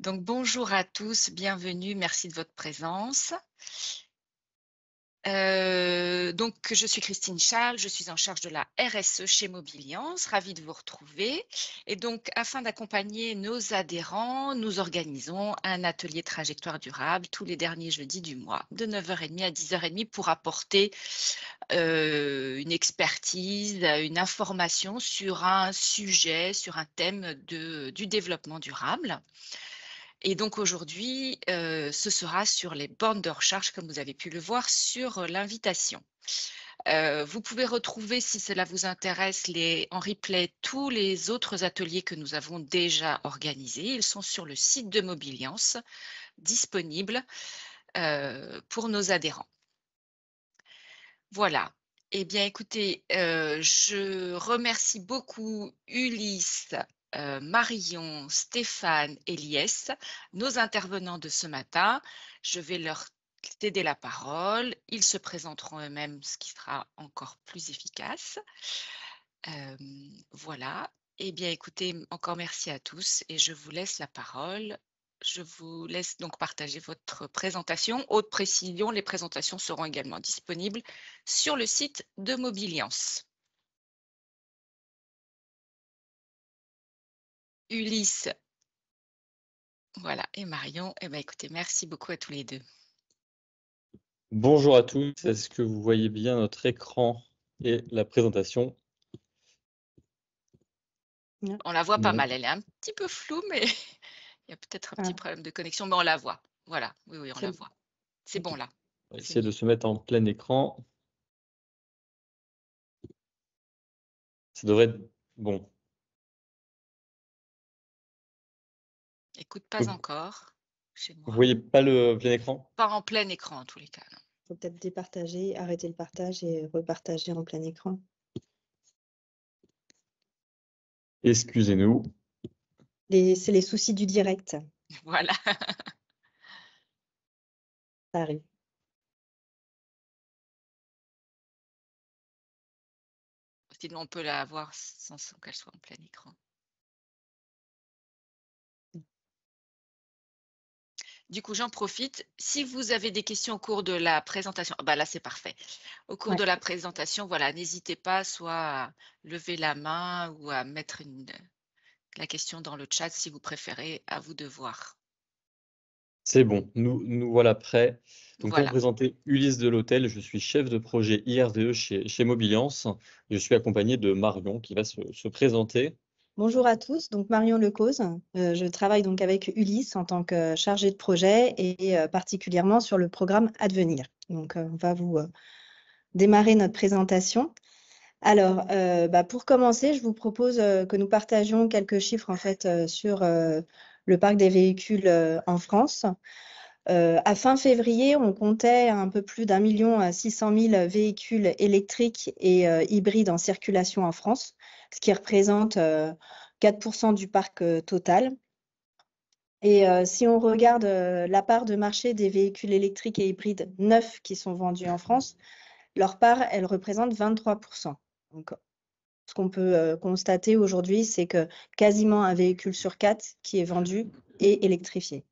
Donc bonjour à tous, bienvenue, merci de votre présence. Euh, donc, je suis Christine Charles, je suis en charge de la RSE chez Mobiliance, ravie de vous retrouver. Et donc, afin d'accompagner nos adhérents, nous organisons un atelier trajectoire durable tous les derniers jeudis du mois, de 9h30 à 10h30 pour apporter euh, une expertise, une information sur un sujet, sur un thème du développement durable. Et donc aujourd'hui, euh, ce sera sur les bornes de recharge, comme vous avez pu le voir sur euh, l'invitation. Euh, vous pouvez retrouver, si cela vous intéresse, les, en replay tous les autres ateliers que nous avons déjà organisés. Ils sont sur le site de Mobiliance, disponibles pour nos adhérents. Voilà. Eh bien, écoutez, je remercie beaucoup Ulysse euh, Marion, Stéphane et nos intervenants de ce matin. Je vais leur céder la parole. Ils se présenteront eux-mêmes, ce qui sera encore plus efficace. Euh, voilà. Eh bien, écoutez, encore merci à tous et je vous laisse la parole. Je vous laisse donc partager votre présentation. Haute précision, les présentations seront également disponibles sur le site de Mobiliance. Ulysse. Voilà, et Marion. Eh bien, écoutez, merci beaucoup à tous les deux. Bonjour à tous. Est-ce que vous voyez bien notre écran et la présentation? On la voit pas mal. Elle est un petit peu floue, mais il y a peut-être un petit ah. problème de connexion, mais on la voit. Voilà, oui, oui, on la voit. C'est bon là. On va essayer de se mettre en plein écran. Ça devrait être bon. Écoute, pas encore. Chez moi. Vous voyez pas le plein écran? Pas en plein écran en tous les cas. Il faut peut-être départager, arrêter le partage et repartager en plein écran. Excusez-nous. C'est les soucis du direct. Voilà. Ça arrive. Sinon, on peut la avoir sans qu'elle soit en plein écran. Du coup, j'en profite. Si vous avez des questions au cours de la présentation, bah là, c'est parfait. Au cours de la présentation, voilà, n'hésitez pas soit à lever la main ou à mettre la question dans le chat si vous préférez, à vous de voir. C'est bon, nous, nous voilà prêts. Donc, pour présenter Ulysse de l'Hôtel, je suis chef de projet IRVE chez, chez Mobiliance. Je suis accompagné de Marion qui va se présenter. Bonjour à tous, donc Marion Lecause. Euh, je travaille donc avec Ulysse en tant que chargée de projet et euh, particulièrement sur le programme Advenir. Donc euh, on va vous démarrer notre présentation. Alors, bah, pour commencer, je vous propose que nous partagions quelques chiffres en fait sur le parc des véhicules en France. À fin février, on comptait un peu plus d'un million à 600 000 véhicules électriques et hybrides en circulation en France ce qui représente 4% euh, du parc euh, total. Et euh, si on regarde la part de marché des véhicules électriques et hybrides neufs qui sont vendus en France, leur part, elle représente 23%. Donc, ce qu'on peut constater aujourd'hui, c'est que quasiment un véhicule sur quatre qui est vendu est électrifié.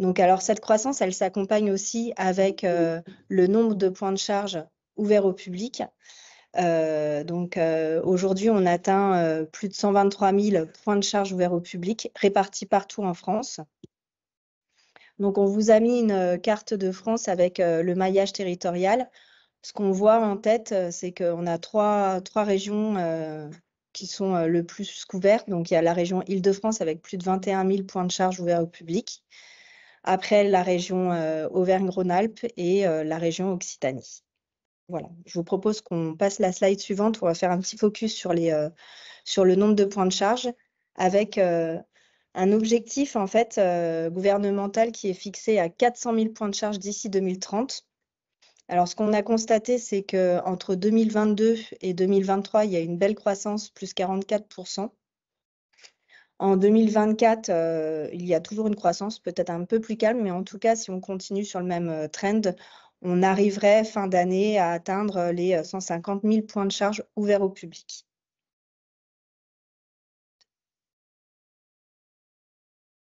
Donc, alors, cette croissance, elle s'accompagne aussi avec le nombre de points de charge ouverts au public. Euh, donc euh, aujourd'hui, on atteint euh, plus de 123 000 points de charge ouverts au public, répartis partout en France. Donc on vous a mis une carte de France avec le maillage territorial. Ce qu'on voit en tête, c'est qu'on a trois, trois régions qui sont le plus couvertes. Donc il y a la région Île-de-France avec plus de 21 000 points de charge ouverts au public. Après, la région Auvergne-Rhône-Alpes et la région Occitanie. Voilà, je vous propose qu'on passe la slide suivante. On va faire un petit focus sur, les, euh, sur le nombre de points de charge avec euh, un objectif en fait euh, gouvernemental qui est fixé à 400 000 points de charge d'ici 2030. Alors, ce qu'on a constaté, c'est qu'entre 2022 et 2023, il y a une belle croissance, plus 44 En 2024, il y a toujours une croissance, peut-être un peu plus calme, mais en tout cas, si on continue sur le même trend, on arriverait fin d'année à atteindre les 150 000 points de charge ouverts au public.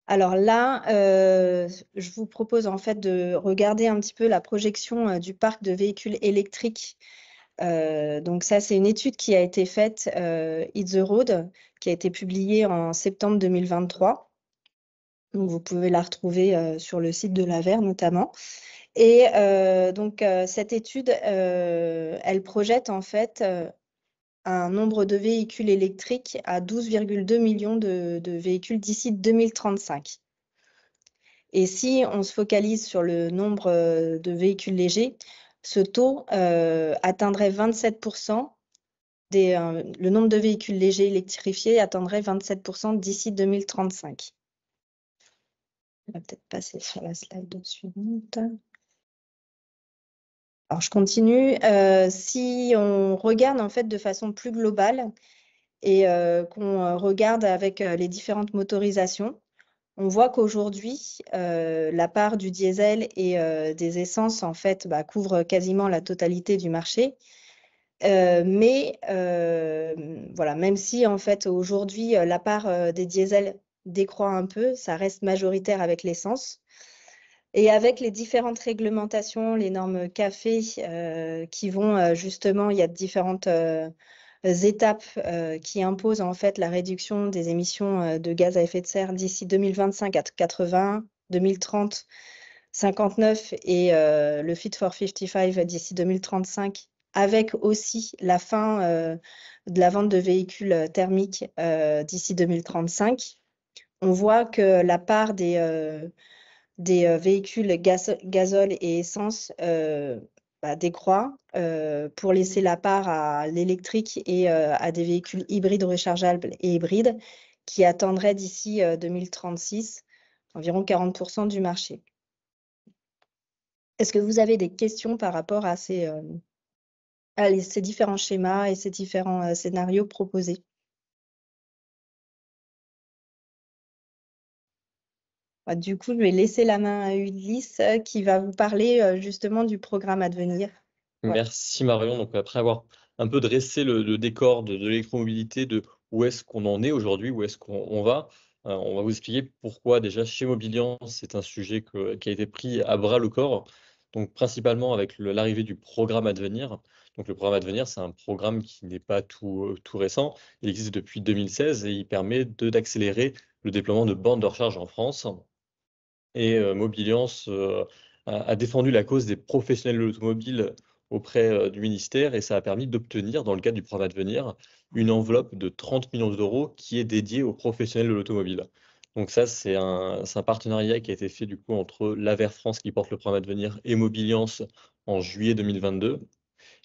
Alors là, euh, je vous propose en fait de regarder un petit peu la projection euh, du parc de véhicules électriques. Euh, donc ça, c'est une étude qui a été faite, It's the Road, qui a été publiée en septembre 2023. Donc vous pouvez la retrouver sur le site de l'AVER notamment. Et donc cette étude, elle projette en fait un nombre de véhicules électriques à 12,2 millions de, véhicules d'ici 2035. Et si on se focalise sur le nombre euh, de véhicules légers, ce taux euh, atteindrait 27%, des, euh, le nombre de véhicules légers électrifiés atteindrait 27% d'ici 2035. On va peut-être passer sur la slide suivante. Alors, je continue. Euh, si on regarde en fait de façon plus globale et qu'on regarde avec les différentes motorisations, on voit qu'aujourd'hui, la part du diesel et des essences en fait bah, couvre quasiment la totalité du marché. mais voilà, même si en fait aujourd'hui la part des diesels décroît un peu, ça reste majoritaire avec l'essence. Et avec les différentes réglementations, les normes café euh, qui vont euh, justement, il y a différentes euh, étapes qui imposent en fait la réduction des émissions de gaz à effet de serre d'ici 2025 à 80, 2030, 59 et le Fit for 55 d'ici 2035, avec aussi la fin de la vente de véhicules thermiques d'ici 2035. On voit que la part des des euh, véhicules gazole et essence euh, bah, décroît euh, pour laisser la part à l'électrique et à des véhicules hybrides rechargeables et hybrides qui attendraient d'ici 2036 environ 40% du marché. Est-ce que vous avez des questions par rapport à ces différents schémas et ces différents scénarios proposés? Bah, du coup, je vais laisser la main à Ulysse euh, qui va vous parler euh, justement du programme à. Merci Marion. Donc après avoir un peu dressé le, décor de, l'électromobilité, de où est-ce qu'on en est aujourd'hui, où est-ce qu'on va, euh, on va vous expliquer pourquoi déjà chez Mobilian, c'est un sujet qui a été pris à bras le corps. Donc principalement avec l'arrivée du programme à venir. Donc le programme à venir, c'est un programme qui n'est pas tout, tout récent. Il existe depuis 2016 et il permet d'accélérer le déploiement de bandes de recharge en France et euh, Mobiliance euh, a, défendu la cause des professionnels de l'automobile auprès euh, du ministère et ça a permis d'obtenir, dans le cadre du programme venir une enveloppe de 30 millions d'euros qui est dédiée aux professionnels de l'automobile. Donc ça, c'est un, partenariat qui a été fait du coup entre l'Aver France qui porte le programme venir et Mobiliance en juillet 2022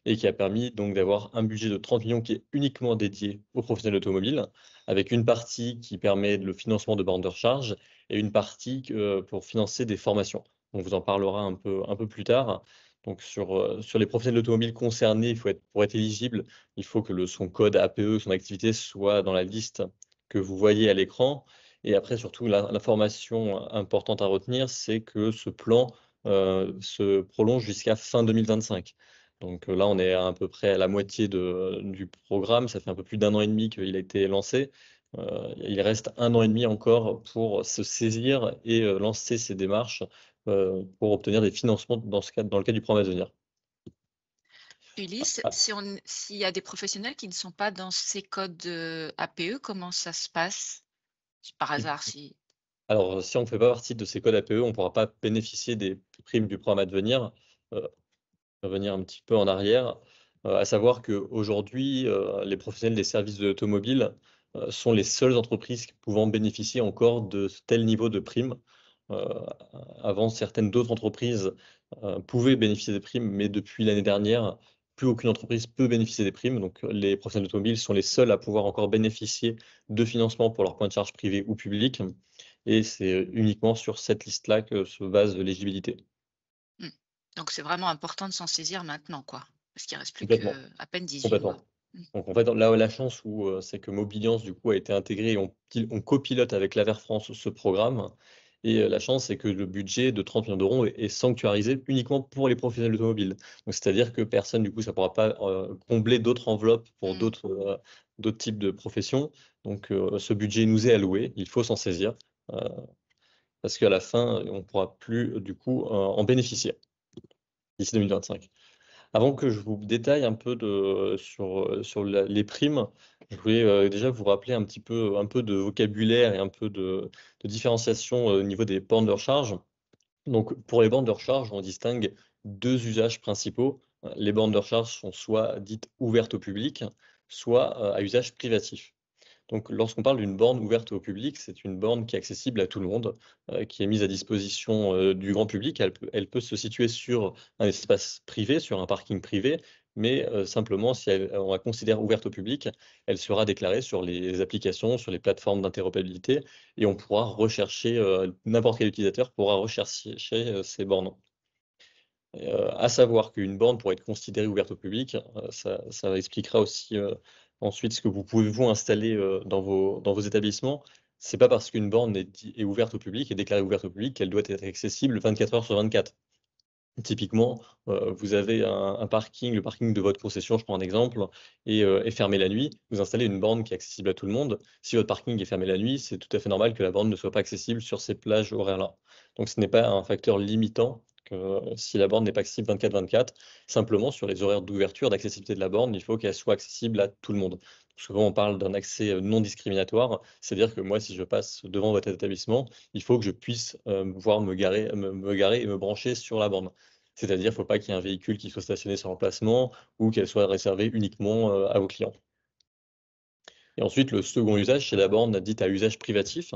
et qui a permis donc d'avoir un budget de 30 millions qui est uniquement dédié aux professionnels automobiles, avec une partie qui permet le financement de bornes de recharge et une partie euh, pour financer des formations. On vous en parlera un peu, un peu plus tard. Donc sur, euh, sur les professionnels d'automobile concernés, il faut être, pour être éligible, il faut que son code APE, son activité soit dans la liste que vous voyez à l'écran. Et après, surtout, l'information importante à retenir, c'est que ce plan euh, se prolonge jusqu'à fin 2025. Donc là, on est à, peu près à la moitié du programme. Ça fait un peu plus d'un an et demi qu'il a été lancé. Euh, il reste un an et demi encore pour se saisir et euh, lancer ces démarches euh, pour obtenir des financements dans, ce cadre, dans le cadre du programme à venir. Ulysse, ah. s'il y a des professionnels qui ne sont pas dans ces codes APE, comment ça se passe? Par hasard, si. Alors, si on ne fait pas partie de ces codes APE, on ne pourra pas bénéficier des primes du programme à venir revenir un petit peu en arrière, euh, à savoir qu'aujourd'hui, euh, les professionnels des services de l'automobile euh, sont les seules entreprises pouvant bénéficier encore de tel niveau de primes. avant, certaines d'autres entreprises pouvaient bénéficier des primes, mais depuis l'année dernière, plus aucune entreprise peut bénéficier des primes. Donc, les professionnels d'automobile sont les seuls à pouvoir encore bénéficier de financement pour leurs points de charge privés ou publics. Et c'est uniquement sur cette liste-là que se base l'éligibilité. Donc c'est vraiment important de s'en saisir maintenant, quoi. Parce qu'il reste plus qu'à peine 18 mois. Mmh. Donc en fait, là, la chance où euh, c'est que Mobiliance du coup a été intégré et on, copilote avec l'Aver France ce programme. Et euh, la chance, c'est que le budget de 30 millions d'euros est, sanctuarisé uniquement pour les professionnels automobiles. Donc c'est-à-dire que personne, du coup, ça ne pourra pas euh, combler d'autres enveloppes pour mmh. d'autres d'autres types de professions. Donc ce budget nous est alloué, il faut s'en saisir. parce qu'à la fin, on ne pourra plus du coup en bénéficier d'ici 2025. Avant que je vous détaille un peu sur, sur les primes, je voulais déjà vous rappeler un petit peu, un peu de vocabulaire et un peu de, différenciation au niveau des bornes de recharge. Donc, pour les bornes de recharge, on distingue deux usages principaux. Les bornes de recharge sont soit dites ouvertes au public, soit à usage privatif. Donc, lorsqu'on parle d'une borne ouverte au public, c'est une borne qui est accessible à tout le monde, qui est mise à disposition du grand public. Elle peut, se situer sur un espace privé, sur un parking privé, mais simplement, si on la considère ouverte au public, elle sera déclarée sur les applications, sur les plateformes d'interopérabilité, et on pourra rechercher, n'importe quel utilisateur pourra rechercher ces bornes. à savoir qu'une borne, pour être considérée ouverte au public, ça, expliquera aussi ensuite ce que vous pouvez vous installer dans, vos, dans vos établissements. Pas parce qu'une borne est, ouverte au public et déclarée ouverte au public qu'elle doit être accessible 24 heures sur 24. Typiquement, euh, vous avez un, parking, le parking de votre concession, je prends un exemple, et euh, est fermé la nuit. Vous installez une borne qui est accessible à tout le monde. Si votre parking est fermé la nuit, c'est tout à fait normal que la borne ne soit pas accessible sur ces plages horaires-là. Donc, ce n'est pas un facteur limitant euh, si la borne n'est pas accessible 24-24. Simplement, sur les horaires d'ouverture, d'accessibilité de la borne, il faut qu'elle soit accessible à tout le monde. Souvent, on parle d'un accès non discriminatoire, c'est-à-dire que moi, si je passe devant votre établissement, il faut que je puisse pouvoir me garer, me, garer et me brancher sur la borne. C'est-à-dire, il ne faut pas qu'il y ait un véhicule qui soit stationné sur l'emplacement ou qu'elle soit réservée uniquement à vos clients. Et ensuite, le second usage, c'est la borne dite à usage privatif.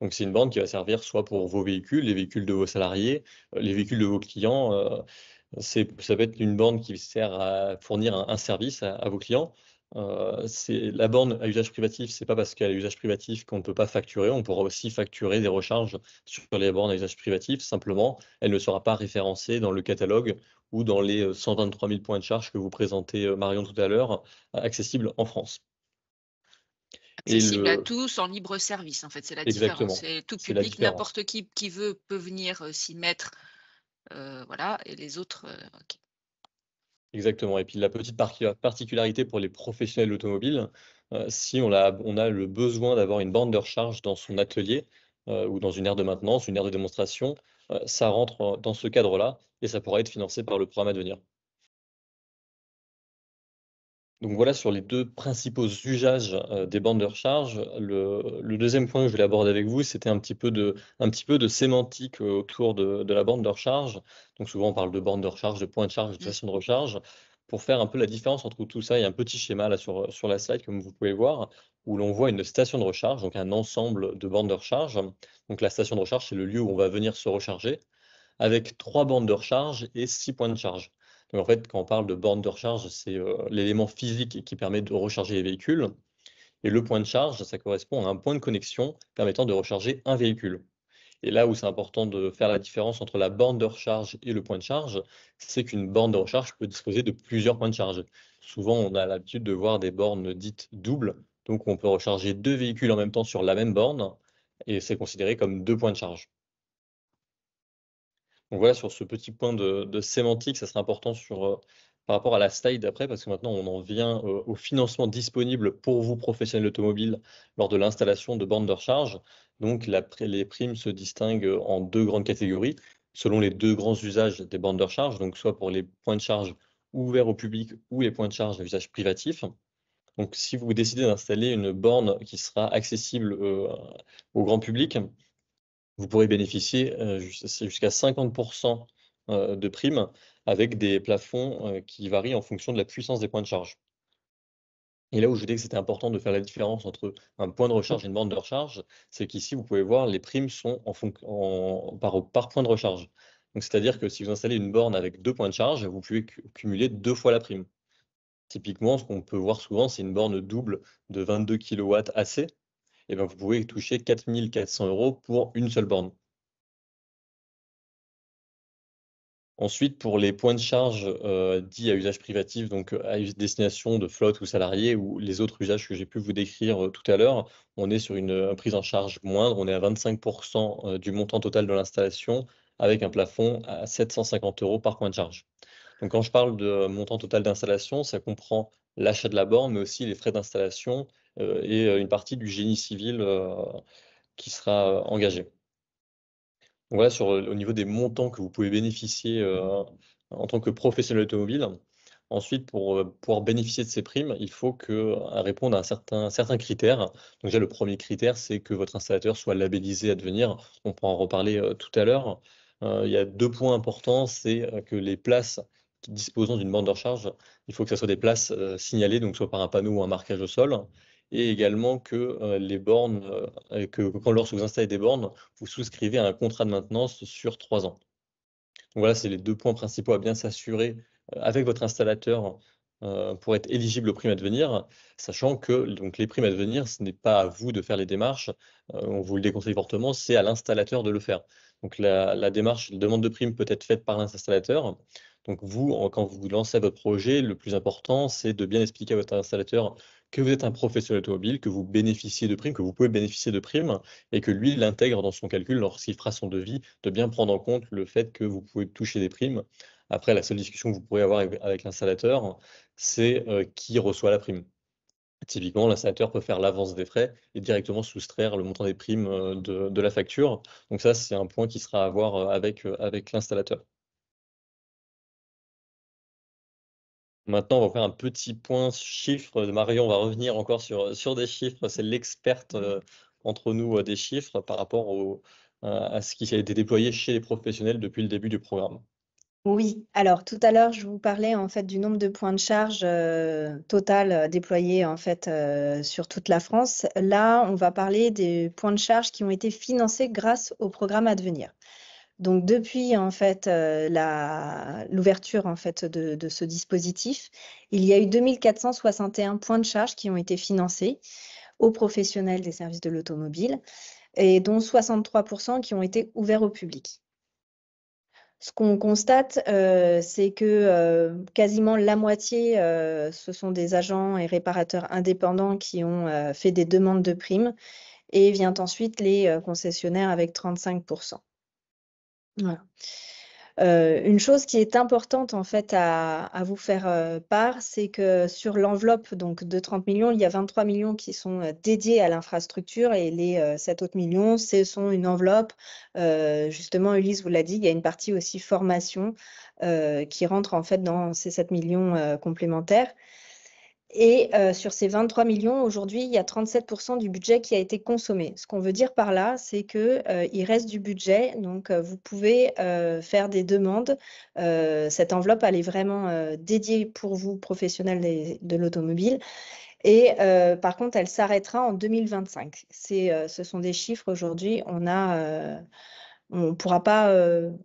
Donc, c'est une borne qui va servir soit pour vos véhicules, les véhicules de vos salariés, les véhicules de vos clients. ça peut être une borne qui sert à fournir un, service à, vos clients. Euh, la borne à usage privatif, c'est pas parce qu'elle a usage privatif qu'on ne peut pas facturer. On pourra aussi facturer des recharges sur les bornes à usage privatif. Simplement, elle ne sera pas référencée dans le catalogue ou dans les 123 euh, 000 points de charge que vous présentez, euh, Marion, tout à l'heure, accessibles en France. Accessible à tous en libre service, en fait, c'est la différence. C'est tout public, n'importe qui qui veut peut venir s'y mettre, voilà, et les autres, Exactement. Et puis la petite particularité pour les professionnels automobiles, euh, si on a, on a le besoin d'avoir une bande de recharge dans son atelier euh, ou dans une aire de maintenance, une aire de démonstration, euh, ça rentre dans ce cadre-là et ça pourra être financé par le programme à venir. Donc voilà sur les deux principaux usages des bandes de recharge. Le, deuxième point que je voulais aborder avec vous, c'était un petit peu de, un petit peu de sémantique autour de, la bande de recharge. Donc souvent on parle de bande de recharge, de point de charge, de station de recharge. Pour faire un peu la différence entre tout ça, il y a un petit schéma là sur, sur la slide, comme vous pouvez voir, où l'on voit une station de recharge, donc un ensemble de bandes de recharge. Donc la station de recharge, c'est le lieu où on va venir se recharger, avec trois bandes de recharge et six points de charge en fait, quand on parle de borne de recharge, c'est euh, l'élément physique qui permet de recharger les véhicules. Et le point de charge, ça correspond à un point de connexion permettant de recharger un véhicule. Et là où c'est important de faire la différence entre la borne de recharge et le point de charge, c'est qu'une borne de recharge peut disposer de plusieurs points de charge. Souvent, on a l'habitude de voir des bornes dites doubles, donc on peut recharger deux véhicules en même temps sur la même borne, et c'est considéré comme deux points de charge. Donc voilà, sur ce petit point de, sémantique, ça serait important euh, par rapport à la slide d'après, parce que maintenant on en vient euh, au financement disponible pour vous, professionnels automobiles, lors de l'installation de bornes de recharge. Donc les primes se distinguent en deux grandes catégories, selon les deux grands usages des bornes de recharge, donc soit pour les points de charge ouverts au public ou les points de charge à usage privatif. Donc si vous décidez d'installer une borne qui sera accessible euh, au grand public, vous pourrez bénéficier euh, jusqu'à 50% euh, de primes avec des plafonds euh, qui varient en fonction de la puissance des points de charge. Et là où je dis que c'était important de faire la différence entre un point de recharge et une bande de recharge, c'est qu'ici, vous pouvez voir, les primes sont par, par, point de recharge. Donc, c'est-à-dire que si vous installez une borne avec deux points de charge, vous pouvez cumuler deux fois la prime. Typiquement, ce qu'on peut voir souvent, c'est une borne double de 22 kW AC, eh ben, vous pouvez toucher 4400 euros pour une seule borne. Ensuite, pour les points de charge euh, dits à usage privatif, donc euh, à destination de flotte ou salariés, ou les autres usages que j'ai pu vous décrire euh, tout à l'heure, on est sur une, prise en charge moindre, on est à 25% du montant total de l'installation, avec un plafond à 750 euros par point de charge. Donc quand je parle de montant total d'installation, ça comprend l'achat de la borne, mais aussi les frais d'installation et euh, une partie du génie civil euh, qui sera engagée. Voilà, sur, au niveau des montants que vous pouvez bénéficier, en tant que professionnel automobile. Ensuite, pour pouvoir bénéficier de ces primes, il faut réponde à un certain, certains critères. Donc déjà, le premier critère, c'est que votre installateur soit labellisé à devenir. On pourra en reparler tout à l'heure. il y a deux points importants, c'est que les places disposant d'une bande de recharge, il faut que ce soit des places signalées, donc soit par un panneau ou un marquage au sol, et également que les bornes, que quand lorsque vous installez des bornes, vous souscrivez à un contrat de maintenance sur trois ans. Donc voilà, c'est les deux points principaux à bien s'assurer avec votre installateur pour être éligible aux primes à devenir, sachant que donc, les primes à devenir, ce n'est pas à vous de faire les démarches, on vous le déconseille fortement, c'est à l'installateur de le faire. Donc la, la, démarche, la demande de prime peut être faite par l'installateur. Donc vous, quand vous lancez votre projet, le plus important, c'est de bien expliquer à votre installateur que vous êtes un professionnel automobile, que vous bénéficiez de primes, que vous pouvez bénéficier de primes, et que lui l'intègre dans son calcul lorsqu'il fera son devis, de bien prendre en compte le fait que vous pouvez toucher des primes. Après, la seule discussion que vous pourrez avoir avec l'installateur, c'est euh, qui reçoit la prime. Typiquement, l'installateur peut faire l'avance des frais et directement soustraire le montant des primes euh, de, la facture. Donc ça, c'est un point qui sera à voir euh, avec, avec l'installateur. Maintenant, on va faire un petit point chiffre. Marion va revenir encore sur, sur des chiffres. C'est l'experte euh, entre nous euh, des chiffres par rapport au, à ce qui a été déployé chez les professionnels depuis le début du programme. Oui, alors tout à l'heure, je vous parlais en fait du nombre de points de charge euh, total déployés en fait sur toute la France. Là, on va parler des points de charge qui ont été financés grâce au programme à devenir. Donc depuis en fait euh, l'ouverture en fait de, ce dispositif, il y a eu 2461 points de charge qui ont été financés aux professionnels des services de l'automobile et dont 63% qui ont été ouverts au public. Ce qu'on constate, euh, c'est que euh, quasiment la moitié, ce sont des agents et réparateurs indépendants qui ont fait des demandes de primes et vient ensuite les concessionnaires avec 35%. Euh, une chose qui est importante en fait à, vous faire euh, part, c'est que sur l'enveloppe donc de 30 millions, il y a 23 millions qui sont euh, dédiés à l'infrastructure et les 7 autres millions, ce sont une enveloppe. justement, Ulysse vous l'a dit, il y a une partie aussi formation qui rentre en fait dans ces 7 millions complémentaires. Et euh, sur ces 23 millions, aujourd'hui, il y a 37% du budget qui a été consommé. Ce qu'on veut dire par là, c'est qu'il euh, reste du budget. Donc, euh, vous pouvez faire des demandes. cette enveloppe, elle est vraiment dédiée pour vous, professionnels de l'automobile. Et par contre, elle s'arrêtera en 2025. ce sont des chiffres aujourd'hui. On a on ne pourra pas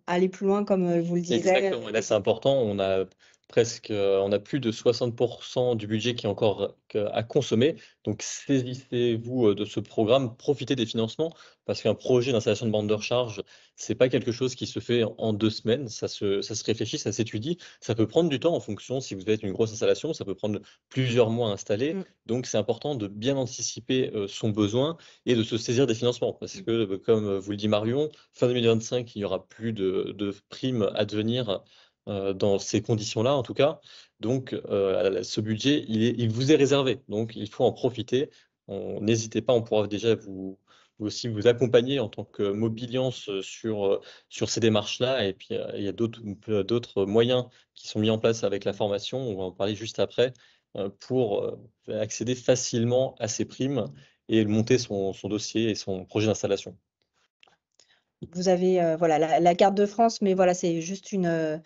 aller plus loin, comme vous le disiez. Exactement. là, c'est important. On a presque, euh, on a plus de 60% du budget qui est encore à consommer. Donc saisissez-vous euh, de ce programme, profitez des financements, parce qu'un projet d'installation de bande de recharge, c'est pas quelque chose qui se fait en deux semaines, ça se, ça se réfléchit, ça s'étudie, ça peut prendre du temps en fonction, si vous êtes une grosse installation, ça peut prendre plusieurs mois à installer. Mm. Donc c'est important de bien anticiper euh, son besoin et de se saisir des financements, parce mm. que comme vous le dit Marion, fin 2025, il n'y aura plus de, de primes à devenir euh, dans ces conditions-là, en tout cas. Donc, euh, ce budget, il, vous est réservé. Donc, il faut en profiter. N'hésitez pas, on pourra déjà vous, aussi vous accompagner en tant que mobiliance sur, sur ces démarches-là. Et puis, il y a d'autres moyens qui sont mis en place avec la formation. On va en parler juste après euh, pour accéder facilement à ces primes et monter son, dossier et son projet d'installation. Vous avez voilà, la, carte de France, mais voilà, c'est juste une,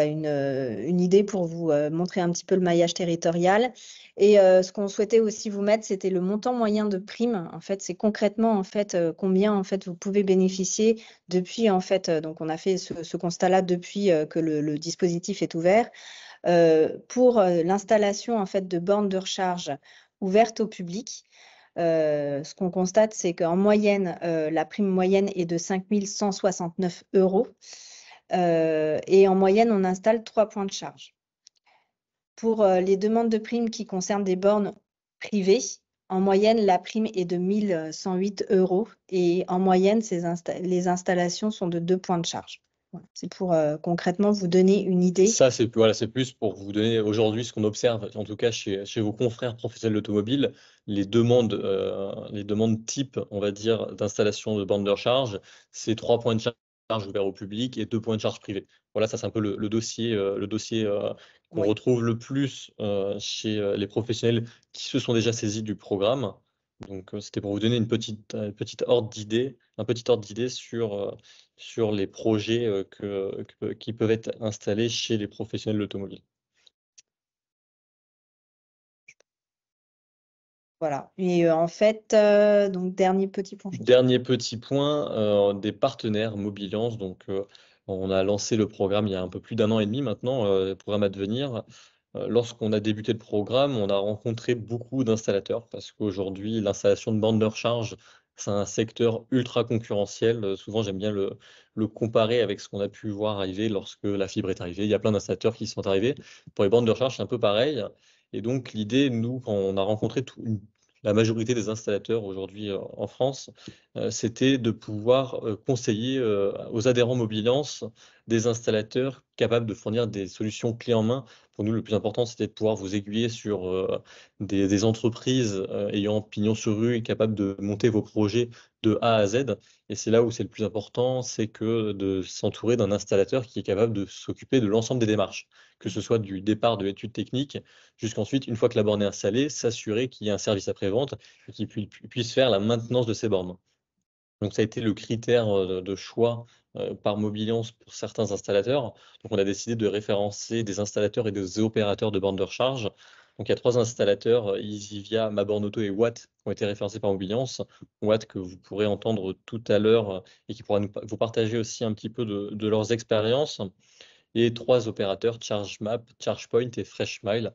euh, une, idée pour vous euh, montrer un petit peu le maillage territorial. Et euh, ce qu'on souhaitait aussi vous mettre, c'était le montant moyen de prime. En fait, c'est concrètement en fait combien en fait vous pouvez bénéficier depuis en fait. donc, on a fait ce, constat-là depuis que le, dispositif est ouvert pour l'installation en fait de bornes de recharge ouvertes au public. Ce qu'on constate, c'est qu'en moyenne, la prime moyenne est de 5 169 euros. Euh, et en moyenne, on installe trois points de charge. Pour euh, les demandes de primes qui concernent des bornes privées, en moyenne, la prime est de 1108 euros et en moyenne, les installations sont de deux points de charge. C'est pour euh, concrètement vous donner une idée. Ça, c'est voilà, plus pour vous donner aujourd'hui ce qu'on observe, en tout cas chez, vos confrères professionnels d'automobile, les demandes, les demandes type, on va dire, d'installation de bornes de recharge, c'est trois points de charge charge ouvert au public et deux points de charge privés. Voilà, ça c'est un peu le, dossier, le dossier qu'on retrouve le plus chez les professionnels qui se sont déjà saisis du programme. Donc, c'était pour vous donner une petite, petite ordre d'idée, un petit ordre d'idée sur, sur les projets que, qui peuvent être installés chez les professionnels de l'automobile. Voilà. Et en fait, donc dernier petit point. Dernier petit point, des partenaires Mobiliance. Donc, on a lancé le programme il y a un peu plus d'un an et demi maintenant, le programme à devenir. Euh, lorsqu'on a débuté le programme, on a rencontré beaucoup d'installateurs parce qu'aujourd'hui, l'installation de bandes de recharge, c'est un secteur ultra concurrentiel. Euh, souvent, j'aime bien le, comparer avec ce qu'on a pu voir arriver lorsque la fibre est arrivée. Il y a plein d'installateurs qui sont arrivés. Pour les bandes de recharge, c'est un peu pareil. Et donc, l'idée, nous, quand on a rencontré la majorité des installateurs aujourd'hui euh, en France, euh, c'était de pouvoir euh, conseiller aux adhérents Mobiliance des installateurs capables de fournir des solutions clés en main. Pour nous, le plus important, c'était de pouvoir vous aiguiller sur des, entreprises ayant pignon sur rue et capables de monter vos projets de A à Z. Et c'est là où c'est le plus important, c'est que de s'entourer d'un installateur qui est capable de s'occuper de l'ensemble des démarches que ce soit du départ de l'étude technique jusqu'ensuite, une fois que la borne est installée, s'assurer qu'il y ait un service après-vente et qu'il puisse faire la maintenance de ces bornes. Donc, ça a été le critère de choix par Mobiliance pour certains installateurs. Donc, on a décidé de référencer des installateurs et des opérateurs de bornes de recharge. Donc, il y a trois installateurs, EasyVia, Mabornoto et Watt, qui ont été référencés par Mobiliance. Watt, que vous pourrez entendre tout à l'heure et qui pourra vous partager aussi un petit peu de leurs expériences et trois opérateurs ChargeMap, ChargePoint et FreshMile.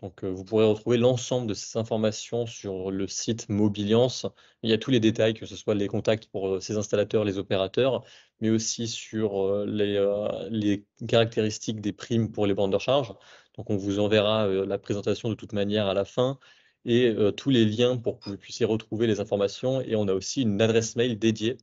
Donc, euh, vous pourrez retrouver l'ensemble de ces informations sur le site Mobiliance. Il y a tous les détails, que ce soit les contacts pour euh, ces installateurs, les opérateurs, mais aussi sur euh, les, caractéristiques des primes pour les bandes de recharge. Donc, on vous enverra la présentation de toute manière à la fin et tous les liens pour que vous puissiez retrouver les informations. Et on a aussi une adresse mail dédiée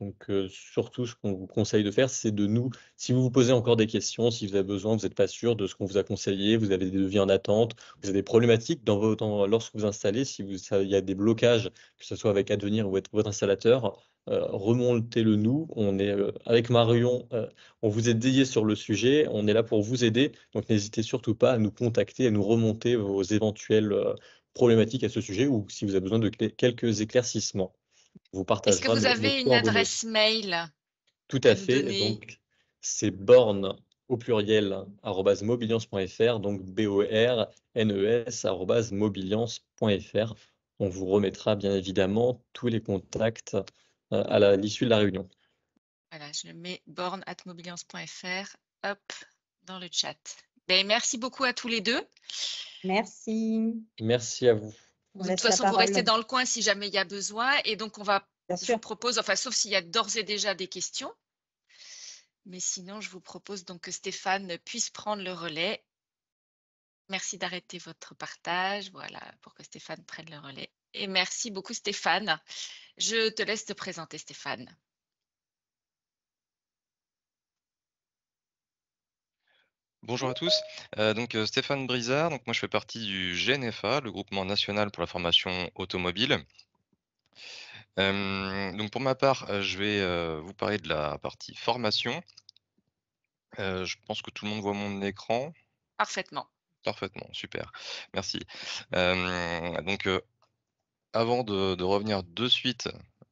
donc, surtout, ce qu'on vous conseille de faire, c'est de nous, si vous vous posez encore des questions, si vous avez besoin, vous n'êtes pas sûr de ce qu'on vous a conseillé, vous avez des devis en attente, vous avez des problématiques dans votre, lorsque vous installez, si vous, il y a des blocages, que ce soit avec Advenir ou votre installateur, remontez-le nous. On est avec Marion, on vous est dédié sur le sujet, on est là pour vous aider. Donc, n'hésitez surtout pas à nous contacter, à nous remonter vos éventuelles problématiques à ce sujet ou si vous avez besoin de quelques éclaircissements. Est-ce que vous avez une adresse mail Tout à fait. Donc, c'est borne au pluriel mobiliance.fr, donc B-O-R-N-E-S mobiliance.fr. On vous remettra bien évidemment tous les contacts euh, à l'issue de la réunion. Voilà, je mets borne mobiliance.fr, hop, dans le chat. Ben, merci beaucoup à tous les deux. Merci. Merci à vous. De toute façon, vous restez dans le coin si jamais il y a besoin. Et donc, on va, je vous propose, enfin, sauf s'il y a d'ores et déjà des questions. Mais sinon, je vous propose donc que Stéphane puisse prendre le relais. Merci d'arrêter votre partage, voilà, pour que Stéphane prenne le relais. Et merci beaucoup, Stéphane. Je te laisse te présenter, Stéphane. Bonjour à tous. Euh, donc euh, Stéphane Brizard, donc moi je fais partie du GNFA, le groupement national pour la formation automobile. Euh, donc pour ma part, je vais vous parler de la partie formation. je pense que tout le monde voit mon écran. Parfaitement. Parfaitement, super. Merci. donc avant de, revenir de suite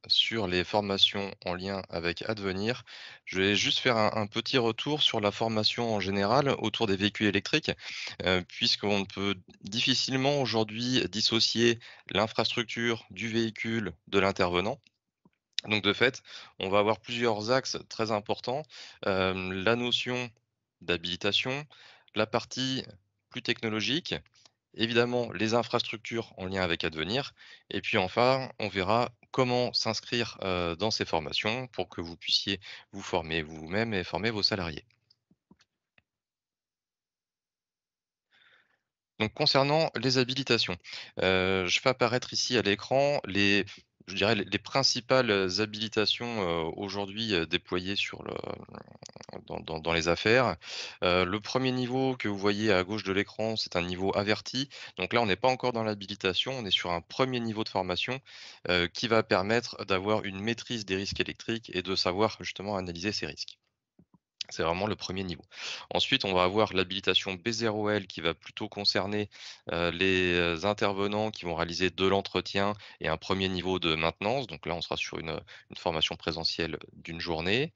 sur les formations en lien avec Advenir. Je vais juste faire un, petit retour sur la formation en général autour des véhicules électriques, euh, puisqu'on peut difficilement aujourd'hui dissocier l'infrastructure du véhicule de l'intervenant. Donc de fait, on va avoir plusieurs axes très importants. Euh, la notion d'habilitation, la partie plus technologique, évidemment les infrastructures en lien avec Advenir, et puis enfin, on verra comment s'inscrire dans ces formations pour que vous puissiez vous former vous-même et former vos salariés. Donc concernant les habilitations, je fais apparaître ici à l'écran les, je dirais, les, principales habilitations aujourd'hui déployées sur le, dans, les affaires. le premier niveau que vous voyez à gauche de l'écran, c'est un niveau averti. Donc là, on n'est pas encore dans l'habilitation, on est sur un premier niveau de formation qui va permettre d'avoir une maîtrise des risques électriques et de savoir justement analyser ces risques. C'est vraiment le premier niveau. Ensuite, on va avoir l'habilitation B0L qui va plutôt concerner les intervenants qui vont réaliser de l'entretien et un premier niveau de maintenance. Donc là, on sera sur une, formation présentielle d'une journée.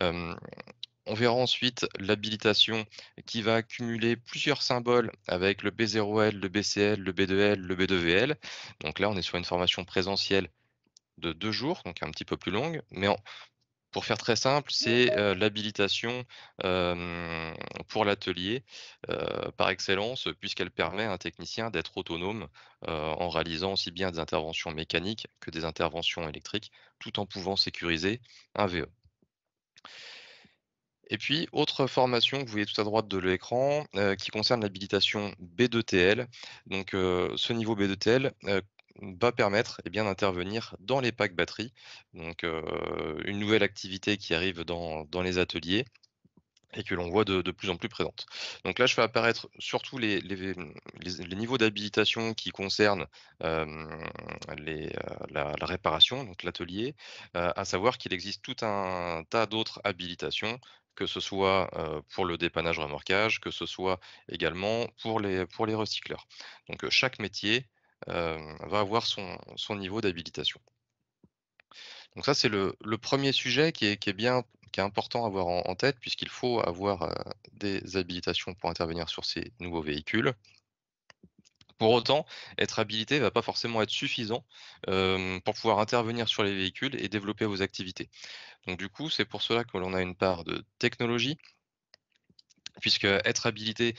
on verra ensuite l'habilitation qui va accumuler plusieurs symboles avec le B0L, le BCL, le B2L, le B2VL. Donc là, on est sur une formation présentielle de deux jours, donc un petit peu plus longue, mais en, pour faire très simple, c'est l'habilitation pour l'atelier par excellence, puisqu'elle permet à un technicien d'être autonome en réalisant aussi bien des interventions mécaniques que des interventions électriques, tout en pouvant sécuriser un VE. Et puis, autre formation que vous voyez tout à droite de l'écran, qui concerne l'habilitation B2TL. Donc, ce niveau B2TL va permettre eh bien, d'intervenir dans les packs batteries. Donc, une nouvelle activité qui arrive dans, les ateliers et que l'on voit de, plus en plus présente. Donc là, je fais apparaître surtout les, niveaux d'habilitation qui concernent la, réparation, donc l'atelier, à savoir qu'il existe tout un tas d'autres habilitations que ce soit pour le dépannage remorquage, que ce soit également pour les, pour les recycleurs. Donc chaque métier va avoir son, niveau d'habilitation. Donc ça, c'est le, premier sujet qui est, bien, qui est important à avoir en, tête, puisqu'il faut avoir des habilitations pour intervenir sur ces nouveaux véhicules. Pour autant, être habilité ne va pas forcément être suffisant pour pouvoir intervenir sur les véhicules et développer vos activités. Donc du coup, c'est pour cela que l'on a une part de technologie, puisque être habilité,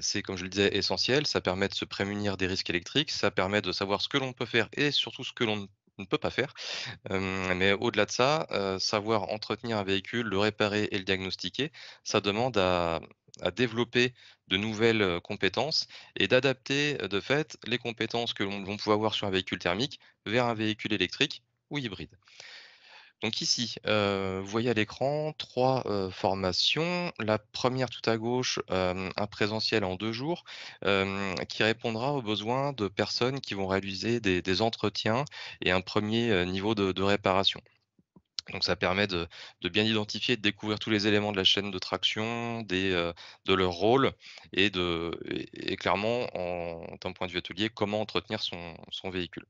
c'est comme je le disais essentiel, ça permet de se prémunir des risques électriques, ça permet de savoir ce que l'on peut faire et surtout ce que l'on ne peut pas faire. mais au-delà de ça, savoir entretenir un véhicule, le réparer et le diagnostiquer, ça demande à, développer de nouvelles compétences et d'adapter de fait les compétences que l'on va avoir sur un véhicule thermique vers un véhicule électrique ou hybride. Donc ici, vous voyez à l'écran trois formations. La première tout à gauche, un présentiel en deux jours, qui répondra aux besoins de personnes qui vont réaliser des, entretiens et un premier niveau de, réparation. Donc ça permet de, bien identifier, de découvrir tous les éléments de la chaîne de traction, de leur rôle et, de, clairement, d'un point de vue atelier, comment entretenir son véhicule.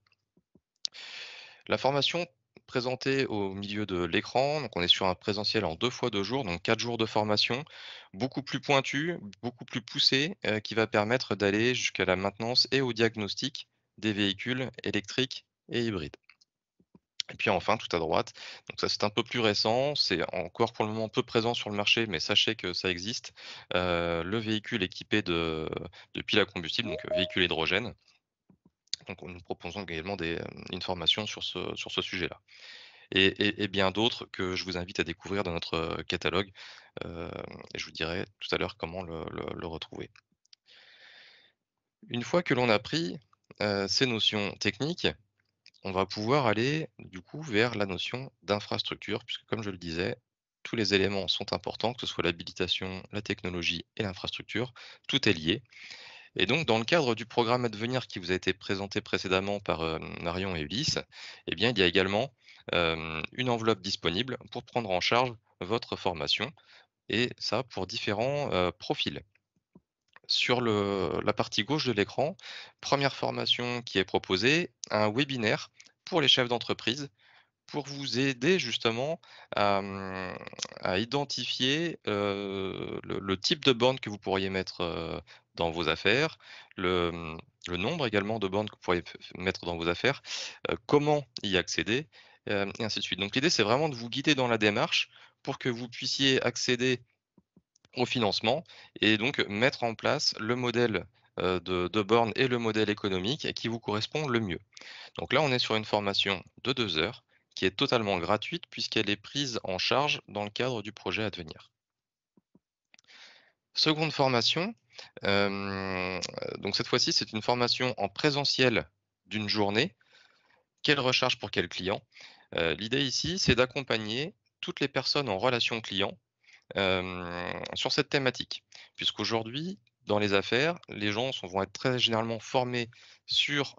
La formation présenté au milieu de l'écran. Donc, on est sur un présentiel en deux fois deux jours, donc quatre jours de formation, beaucoup plus pointu, beaucoup plus poussé, euh, qui va permettre d'aller jusqu'à la maintenance et au diagnostic des véhicules électriques et hybrides. Et puis enfin, tout à droite, donc ça c'est un peu plus récent, c'est encore pour le moment peu présent sur le marché, mais sachez que ça existe, euh, le véhicule équipé de, de piles à combustible, donc véhicule hydrogène. Donc, nous proposons également des, une formation sur ce, sujet-là. Et, bien d'autres que je vous invite à découvrir dans notre catalogue. et je vous dirai tout à l'heure comment le, retrouver. Une fois que l'on a pris ces notions techniques, on va pouvoir aller du coup vers la notion d'infrastructure, puisque comme je le disais, tous les éléments sont importants, que ce soit l'habilitation, la technologie et l'infrastructure, tout est lié. Et donc, dans le cadre du programme Advenir qui vous a été présenté précédemment par euh, Marion et Ulysse, eh bien, il y a également euh, une enveloppe disponible pour prendre en charge votre formation, et ça pour différents euh, profils. Sur la partie gauche de l'écran, première formation qui est proposée, un webinaire pour les chefs d'entreprise pour vous aider justement à, identifier le, type de borne que vous pourriez mettre dans vos affaires, mmh, le, nombre également de bornes que vous pourriez mettre dans vos affaires, comment y accéder, et ainsi de suite. Donc l'idée, c'est vraiment de vous guider dans la démarche pour que vous puissiez accéder au financement et donc mettre en place le modèle de, de borne et le modèle économique qui vous correspond le mieux. Donc là, on est sur une formation de deux heures qui est totalement gratuite puisqu'elle est prise en charge dans le cadre du projet à venir. Seconde formation, donc cette fois-ci c'est une formation en présentiel d'une journée. Quelle recharge pour quel client? L'idée ici c'est d'accompagner toutes les personnes en relation client sur cette thématique. Puisqu'aujourd'hui, dans les affaires, les gens vont être très généralement formés sur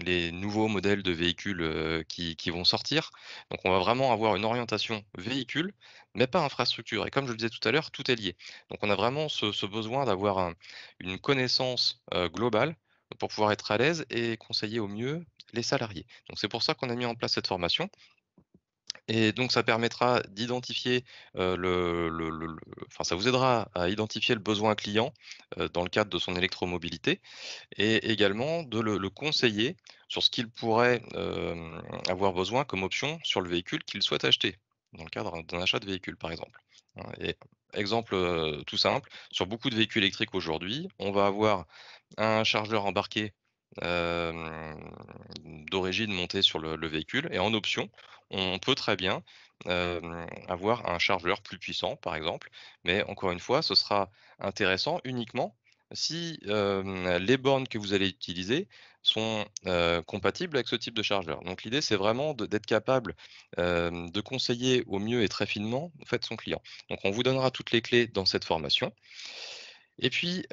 les nouveaux modèles de véhicules qui, vont sortir. Donc on va vraiment avoir une orientation véhicule, mais pas infrastructure. Et comme je le disais tout à l'heure, tout est lié. Donc on a vraiment ce, besoin d'avoir une connaissance globale pour pouvoir être à l'aise et conseiller au mieux les salariés. Donc c'est pour ça qu'on a mis en place cette formation. Et donc, ça permettra d'identifier le, enfin, ça vous aidera à identifier le besoin client dans le cadre de son électromobilité et également de le, conseiller sur ce qu'il pourrait avoir besoin comme option sur le véhicule qu'il souhaite acheter, dans le cadre d'un achat de véhicule, par exemple. Hein. Exemple tout simple, sur beaucoup de véhicules électriques aujourd'hui, on va avoir un chargeur embarqué d'origine monté sur le, véhicule. Et en option, on peut très bien avoir un chargeur plus puissant, par exemple. Mais encore une fois, ce sera intéressant uniquement si les bornes que vous allez utiliser sont compatibles avec ce type de chargeur. Donc l'idée, c'est vraiment d'être capable de conseiller au mieux et très finement en fait, son client. Donc on vous donnera toutes les clés dans cette formation. Et puis,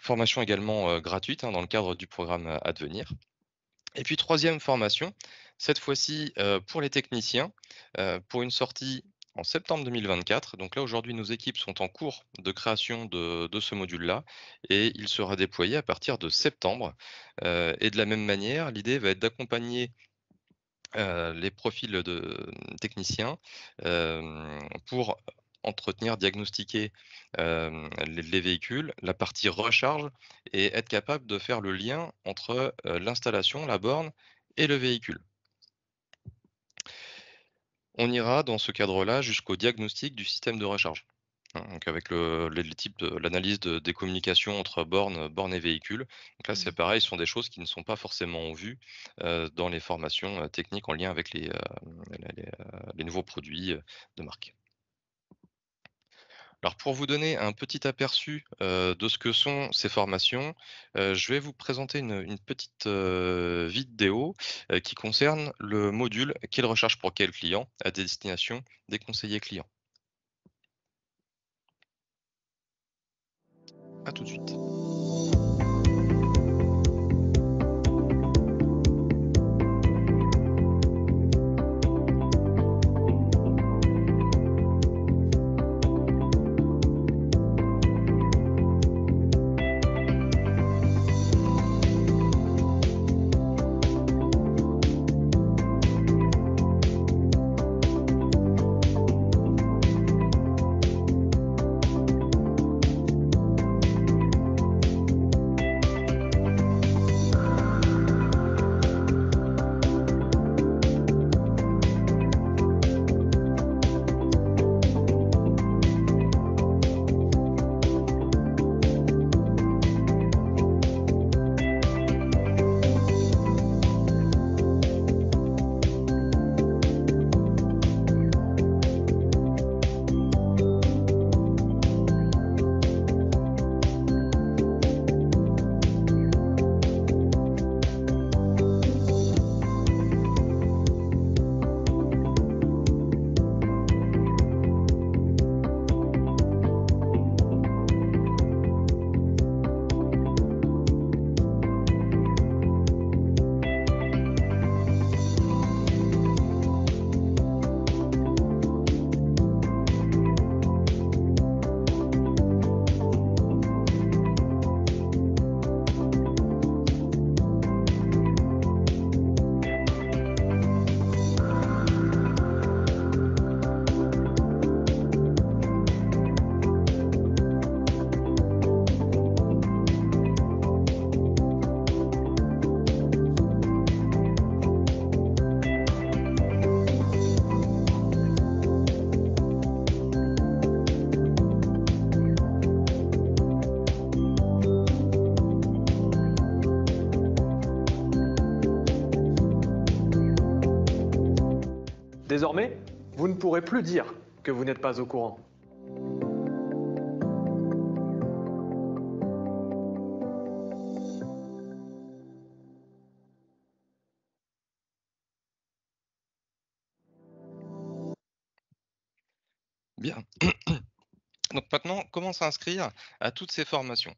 formation également gratuite hein, dans le cadre du programme Advenir. Et puis, troisième formation, cette fois-ci pour les techniciens, pour une sortie en septembre 2024. Donc là, aujourd'hui, nos équipes sont en cours de création de, ce module-là et il sera déployé à partir de septembre. et de la même manière, l'idée va être d'accompagner les profils de techniciens pour entretenir, diagnostiquer les, véhicules, la partie recharge et être capable de faire le lien entre l'installation, la borne et le véhicule. On ira dans ce cadre-là jusqu'au diagnostic du système de recharge. Hein, donc avec le, type de l'analyse des communications entre bornes, bornes et véhicules. Donc là, c'est mmh. pareil, ce sont des choses qui ne sont pas forcément vues dans les formations techniques en lien avec les nouveaux produits de marque. Alors pour vous donner un petit aperçu de ce que sont ces formations, je vais vous présenter une, petite vidéo qui concerne le module Quelle recherche pour quel client à destination des conseillers clients. A tout de suite. Vous ne pourrez plus dire que vous n'êtes pas au courant. Bien. Donc maintenant, comment s'inscrire à toutes ces formations?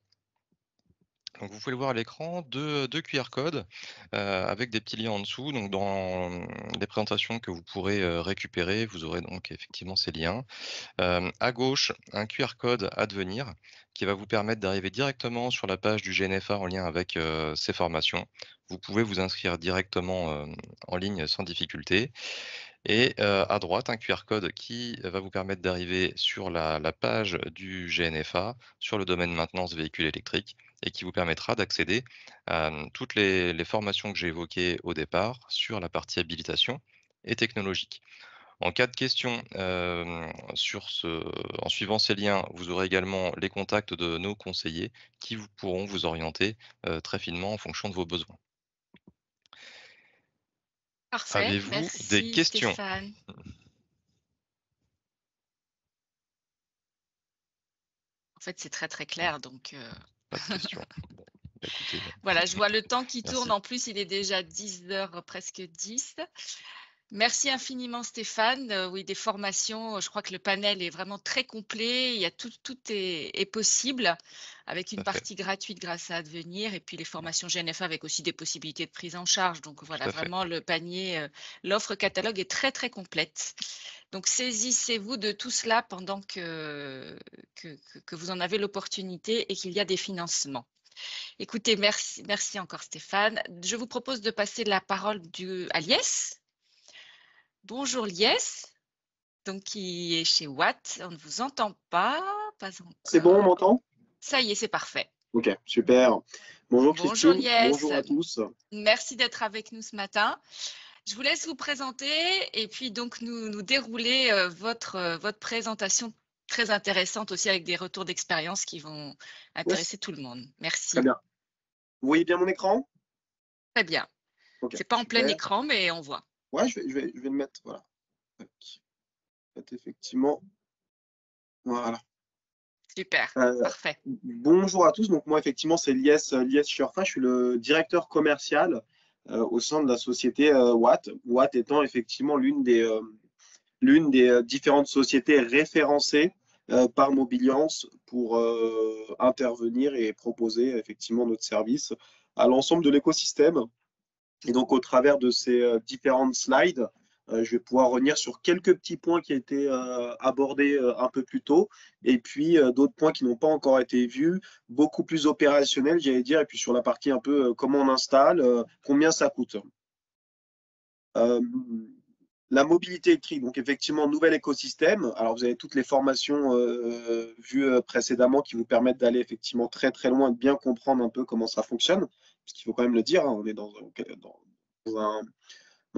Donc vous pouvez le voir à l'écran, deux, QR codes euh, avec des petits liens en dessous. Donc dans les présentations que vous pourrez euh, récupérer, vous aurez donc effectivement ces liens. Euh, à gauche, un QR code à devenir qui va vous permettre d'arriver directement sur la page du GNFA en lien avec ces formations. Vous pouvez vous inscrire directement en ligne sans difficulté. Et à droite, un QR code qui va vous permettre d'arriver sur la, page du GNFA, sur le domaine maintenance véhicules électriques, et qui vous permettra d'accéder à toutes les, formations que j'ai évoquées au départ sur la partie habilitation et technologique. En cas de question sur ce, en suivant ces liens, vous aurez également les contacts de nos conseillers qui vous pourront vous orienter très finement en fonction de vos besoins. Parfait. Avez-vous des questions? En fait, c'est très très clair, donc. Euh, Pas de questions. Bah, voilà, je vois le temps qui tourne. En plus, il est déjà 10 heures, presque 10. Merci infiniment Stéphane. Euh, oui, des formations, je crois que le panel est vraiment très complet. Il y a tout, tout est, possible avec une partie gratuite grâce à Advenir et puis les formations GNFA avec aussi des possibilités de prise en charge. Donc voilà, vraiment le panier, euh, l'offre catalogue est très très complète. Donc saisissez-vous de tout cela pendant que, que, que vous en avez l'opportunité et qu'il y a des financements. Écoutez, merci, merci encore Stéphane. Je vous propose de passer la parole du, à Lies Bonjour Lies, donc qui est chez Watt. On ne vous entend pas, pas C'est bon, on m'entend? Ça y est, c'est parfait. Ok, super. Bonjour Christine. Bonjour, Bonjour à tous. Merci d'être avec nous ce matin. Je vous laisse vous présenter et puis donc nous, nous dérouler euh, votre, euh, votre présentation très intéressante aussi avec des retours d'expérience qui vont intéresser tout le monde. Merci. Très bien. Vous voyez bien mon écran? Très bien. Ce C'est pas en plein écran, mais on voit. Ouais, je vais, je vais, je vais le mettre. Voilà. effectivement. Voilà. Super, euh, parfait. Bonjour à tous. Donc, moi, effectivement, c'est Lies, Lies. Je suis le directeur commercial euh, au sein de la société euh, Watt. Watt étant effectivement l'une des, l'une des différentes sociétés référencées par Mobiliance pour intervenir et proposer effectivement notre service à l'ensemble de l'écosystème et donc, au travers de ces euh, différentes slides, euh, je vais pouvoir revenir sur quelques petits points qui ont été euh, abordés un peu plus tôt, et puis d'autres points qui n'ont pas encore été vus, beaucoup plus opérationnels, j'allais dire, et puis sur la partie un peu comment on installe, combien ça coûte. la mobilité électrique, donc effectivement, nouvel écosystème. Alors, vous avez toutes les formations vues précédemment qui vous permettent d'aller effectivement très très loin, de bien comprendre un peu comment ça fonctionne parce qu'il faut quand même le dire, hein, on est dans,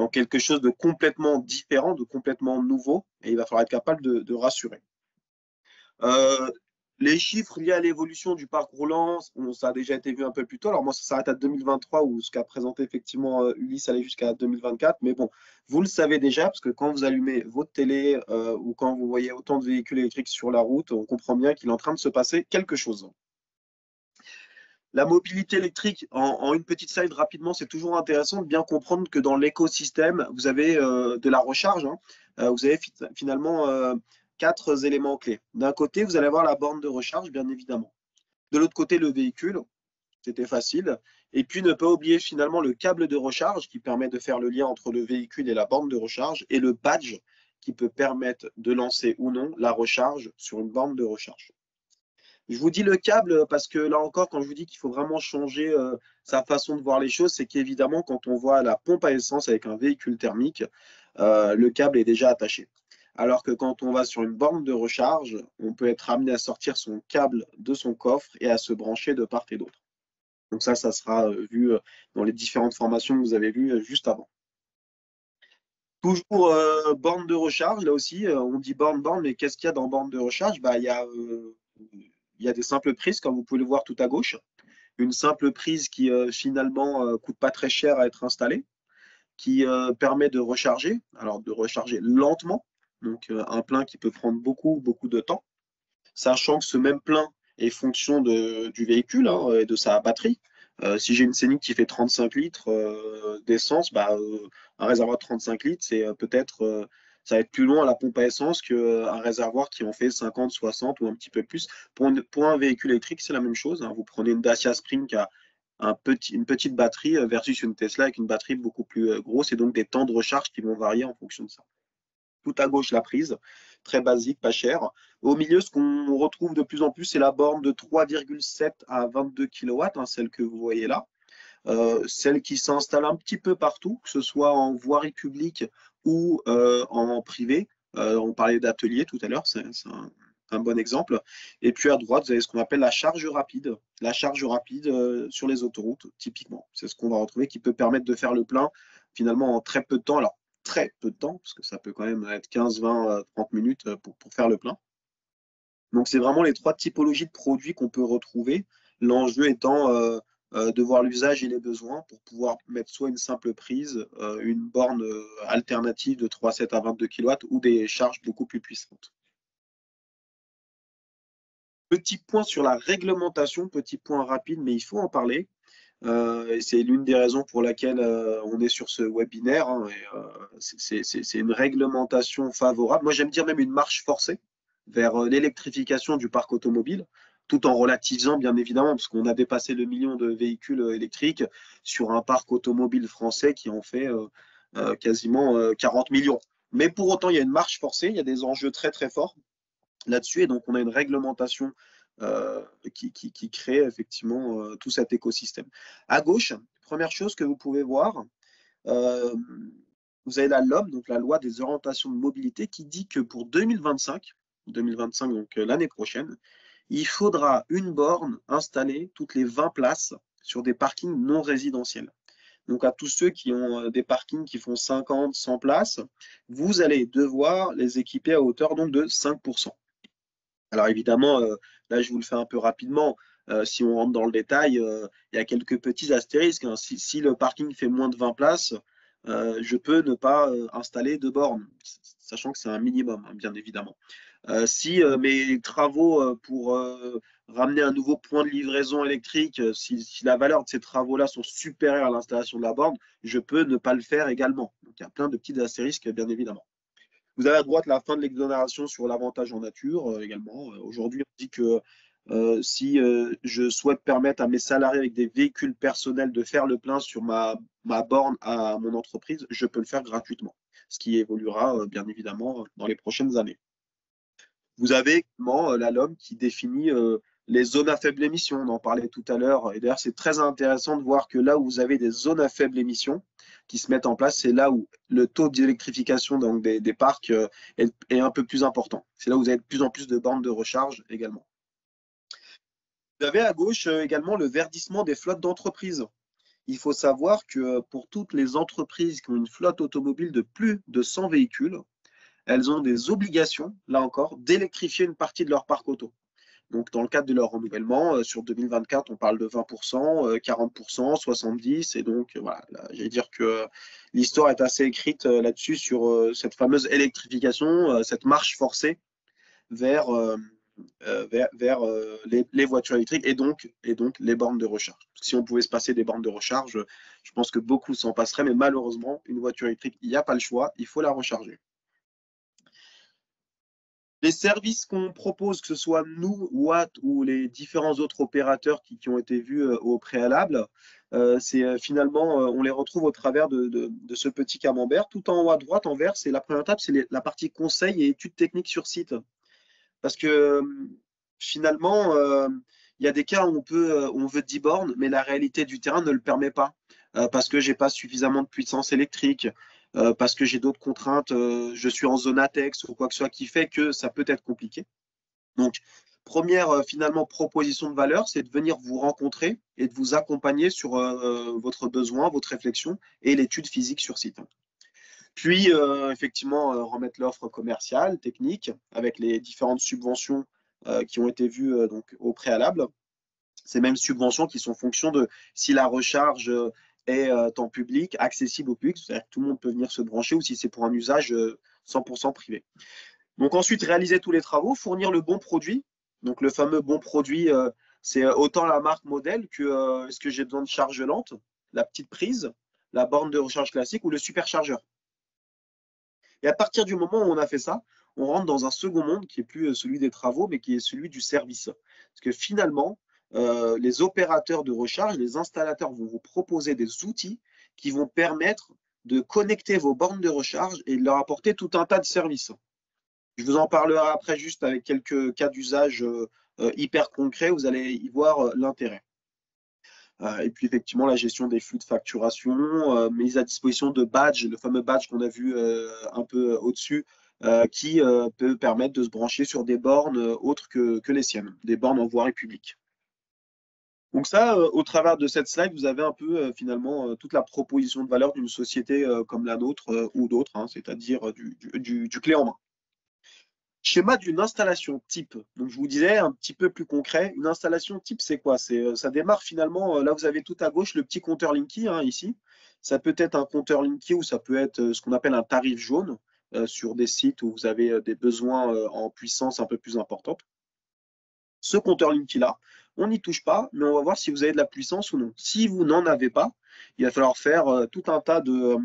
quelque chose de complètement différent, de complètement nouveau, et il va falloir être capable de, rassurer. Euh, les chiffres liés à l'évolution du parc roulant, ça a déjà été vu un peu plus tôt. Alors moi, ça s'arrête à 2023 ou ce qu'a présenté effectivement euh, Ulysse allait jusqu'à 2024. Mais bon, vous le savez déjà parce que quand vous allumez votre télé euh, ou quand vous voyez autant de véhicules électriques sur la route, on comprend bien qu'il est en train de se passer quelque chose. La mobilité électrique, en, une petite slide rapidement, c'est toujours intéressant de bien comprendre que dans l'écosystème, vous avez euh, de la recharge. Hein. Euh, vous avez finalement euh, quatre éléments clés. D'un côté, vous allez avoir la borne de recharge, bien évidemment. De l'autre côté, le véhicule. C'était facile. Et puis, ne pas oublier finalement le câble de recharge qui permet de faire le lien entre le véhicule et la borne de recharge et le badge qui peut permettre de lancer ou non la recharge sur une borne de recharge. Je vous dis le câble parce que là encore, quand je vous dis qu'il faut vraiment changer euh, sa façon de voir les choses, c'est qu'évidemment, quand on voit la pompe à essence avec un véhicule thermique, euh, le câble est déjà attaché. Alors que quand on va sur une borne de recharge, on peut être amené à sortir son câble de son coffre et à se brancher de part et d'autre. Donc ça, ça sera euh, vu dans les différentes formations que vous avez vues juste avant. Toujours borne de recharge, là aussi, on dit borne, borne, mais qu'est-ce qu'il y a dans borne de recharge? Bah, Il y a il y a des simples prises, comme vous pouvez le voir tout à gauche. Une simple prise qui euh, finalement euh, coûte pas très cher à être installée, qui euh, permet de recharger, alors de recharger lentement, donc un plein qui peut prendre beaucoup, beaucoup de temps, sachant que ce même plein est fonction du véhicule hein, et de sa batterie. si j'ai une Scénic qui fait 35 litres d'essence, bah, un réservoir de 35 litres, c'est peut-être ça va être plus loin à la pompe à essence qu'un réservoir qui en fait 50, 60 ou un petit peu plus. Pour, un véhicule électrique, c'est la même chose. Hein. Vous prenez une Dacia Spring qui a une petite batterie versus une Tesla avec une batterie beaucoup plus grosse et donc des temps de recharge qui vont varier en fonction de ça. Tout à gauche, la prise, très basique, pas cher. Au milieu, ce qu'on retrouve de plus en plus, c'est la borne de 3,7 à 22 kW, hein, celle que vous voyez là. Euh, celle qui s'installe un petit peu partout, que ce soit en voirie publique ou euh, en privé. Euh, on parlait d'atelier tout à l'heure, c'est un, bon exemple. Et puis à droite, vous avez ce qu'on appelle la charge rapide. La charge rapide sur les autoroutes, typiquement. C'est ce qu'on va retrouver qui peut permettre de faire le plein finalement en très peu de temps. Alors, très peu de temps, parce que ça peut quand même être 15, 20, 30 minutes pour, faire le plein. Donc, c'est vraiment les trois typologies de produits qu'on peut retrouver. L'enjeu étant euh, de voir l'usage et les besoins pour pouvoir mettre soit une simple prise, euh, une borne euh, alternative de 3,7 à 22 kW ou des charges beaucoup plus puissantes. Petit point sur la réglementation, petit point rapide, mais il faut en parler. c'est l'une des raisons pour laquelle on est sur ce webinaire. Hein, c'est une réglementation favorable. Moi, j'aime dire même une marche forcée vers l'électrification du parc automobile tout en relativisant bien évidemment, parce qu'on a dépassé le million de véhicules euh, électriques sur un parc automobile français qui en fait euh, euh, quasiment 40 millions. Mais pour autant, il y a une marche forcée, il y a des enjeux très très forts là-dessus, et donc on a une réglementation qui, crée effectivement tout cet écosystème. À gauche, première chose que vous pouvez voir, vous avez la LOM, donc la loi des orientations de mobilité, qui dit que pour 2025, 2025 donc l'année prochaine, il faudra une borne installée toutes les 20 places sur des parkings non résidentiels. Donc à tous ceux qui ont euh, des parkings qui font 50, 100 places, vous allez devoir les équiper à hauteur donc de 5%. Alors évidemment, euh, là je vous le fais un peu rapidement. Euh, si on rentre dans le détail, il y a quelques petits astérisques. Hein. Si, le parking fait moins de 20 places, je peux ne pas installer de bornes, sachant que c'est un minimum, hein, bien évidemment. Euh, si euh, mes travaux euh, pour ramener un nouveau point de livraison électrique, si, la valeur de ces travaux-là sont supérieures à l'installation de la borne, je peux ne pas le faire également. Donc il y a plein de petits astérisques, bien évidemment. Vous avez à droite la fin de l'exonération sur l'avantage en nature également. Aujourd'hui, on dit que si je souhaite permettre à mes salariés avec des véhicules personnels de faire le plein sur ma, ma borne à mon entreprise, je peux le faire gratuitement, ce qui évoluera bien évidemment dans les prochaines années. Vous avez également euh, la LOM qui définit euh, les zones à faible émission. On en parlait tout à l'heure. Et d'ailleurs, c'est très intéressant de voir que là où vous avez des zones à faible émission qui se mettent en place, c'est là où le taux d'électrification des, des, parcs euh, est, un peu plus important. C'est là où vous avez de plus en plus de bornes de recharge également. Vous avez à gauche également le verdissement des flottes d'entreprises. Il faut savoir que pour toutes les entreprises qui ont une flotte automobile de plus de 100 véhicules, elles ont des obligations, là encore, d'électrifier une partie de leur parc auto. Donc, dans le cadre de leur renouvellement, euh, sur 2024, on parle de 20%, 40%, 70%. Et donc, euh, voilà, j'allais dire que l'histoire est assez écrite euh, là-dessus sur cette fameuse électrification, cette marche forcée vers, vers, les, voitures électriques et donc, et donc les bornes de recharge. Si on pouvait se passer des bornes de recharge, je pense que beaucoup s'en passeraient, mais malheureusement, une voiture électrique, il n'y a pas le choix, il faut la recharger. Les services qu'on propose, que ce soit nous, Watt ou les différents autres opérateurs qui, ont été vus euh, au préalable, euh, c'est euh, finalement, on les retrouve au travers de, ce petit camembert. Tout en haut à droite, en vert, c'est la première étape, c'est la partie conseil et études techniques sur site. Parce que finalement, il y a des cas où on, peut, on veut 10 bornes, mais la réalité du terrain ne le permet pas. parce que je n'ai pas suffisamment de puissance électrique, euh, parce que j'ai d'autres contraintes, euh, je suis en zone ATEX ou quoi que ce soit qui fait que ça peut être compliqué. Donc, première euh, finalement proposition de valeur, c'est de venir vous rencontrer et de vous accompagner sur votre besoin, votre réflexion et l'étude physique sur site. Puis, effectivement, remettre l'offre commerciale, technique, avec les différentes subventions qui ont été vues donc, au préalable. Ces mêmes subventions qui sont fonction de si la recharge est euh, temps public, accessible au public, c'est-à-dire que tout le monde peut venir se brancher ou si c'est pour un usage 100% euh, privé. Donc ensuite, réaliser tous les travaux, fournir le bon produit. Donc le fameux bon produit, euh, c'est autant la marque modèle que est-ce que j'ai besoin de charge lente, la petite prise, la borne de recharge classique ou le superchargeur. Et à partir du moment où on a fait ça, on rentre dans un second monde qui est plus celui des travaux, mais qui est celui du service. Parce que finalement, les opérateurs de recharge, les installateurs vont vous proposer des outils qui vont permettre de connecter vos bornes de recharge et de leur apporter tout un tas de services. Je vous en parlerai après juste avec quelques cas d'usage euh, euh, hyper concrets, vous allez y voir euh, l'intérêt. et puis effectivement, la gestion des flux de facturation, mise à disposition de badge, le fameux badge qu'on a vu un peu au-dessus, qui peut permettre de se brancher sur des bornes autres que, les siennes, des bornes en voie publique. Donc ça, euh, au travers de cette slide, vous avez un peu euh, finalement euh, toute la proposition de valeur d'une société comme la nôtre ou d'autres, hein, c'est-à-dire du, clé en main. Schéma d'une installation type. Donc je vous disais un petit peu plus concret, une installation type, c'est quoi? Ça démarre finalement, là vous avez tout à gauche le petit compteur Linky hein, ici. Ça peut être un compteur Linky ou ça peut être ce qu'on appelle un tarif jaune sur des sites où vous avez des besoins en puissance un peu plus importante. Ce compteur Linky là, on n'y touche pas, mais on va voir si vous avez de la puissance ou non. Si vous n'en avez pas, il va falloir faire euh, tout un tas de,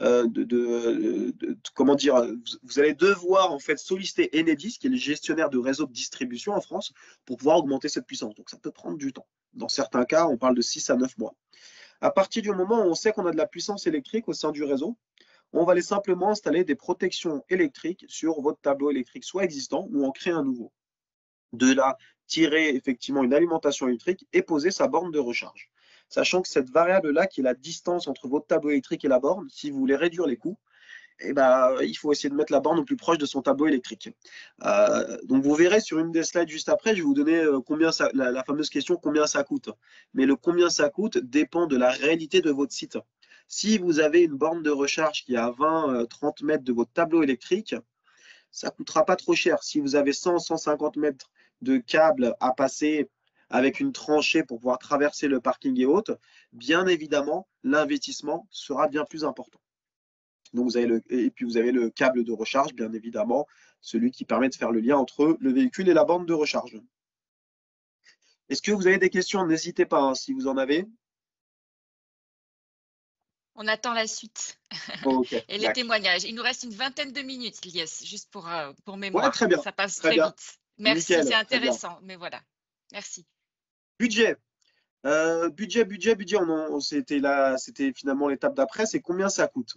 euh, de, comment dire, vous allez devoir en fait solliciter Enedis, qui est le gestionnaire de réseau de distribution en France, pour pouvoir augmenter cette puissance. Donc ça peut prendre du temps. Dans certains cas, on parle de 6 à 9 mois. À partir du moment où on sait qu'on a de la puissance électrique au sein du réseau, on va aller simplement installer des protections électriques sur votre tableau électrique, soit existant ou en créer un nouveau. De là, tirer effectivement une alimentation électrique et poser sa borne de recharge. Sachant que cette variable-là, qui est la distance entre votre tableau électrique et la borne, si vous voulez réduire les coûts, eh ben, il faut essayer de mettre la borne au plus proche de son tableau électrique. Euh, donc vous verrez sur une des slides juste après, je vais vous donner euh, combien la, fameuse question combien ça coûte. Mais le combien ça coûte dépend de la réalité de votre site. Si vous avez une borne de recharge qui est à 20-30 euh, mètres de votre tableau électrique, ça ne coûtera pas trop cher. Si vous avez 100-150 mètres de câbles à passer avec une tranchée pour pouvoir traverser le parking et autres, bien évidemment, l'investissement sera bien plus important. Donc vous avez le, et puis vous avez le câble de recharge, bien évidemment, celui qui permet de faire le lien entre le véhicule et la bande de recharge. Est-ce que vous avez des questions? N'hésitez pas hein, si vous en avez. On attend la suite et les témoignages. Il nous reste une vingtaine de minutes, Lies, juste pour, euh, pour mémoire. très bien. Ça passe très, vite. Merci, c'est intéressant. Mais voilà, merci. Budget. Euh, budget, budget, budget, c'était là, c'était finalement l'étape d'après, c'est combien ça coûte?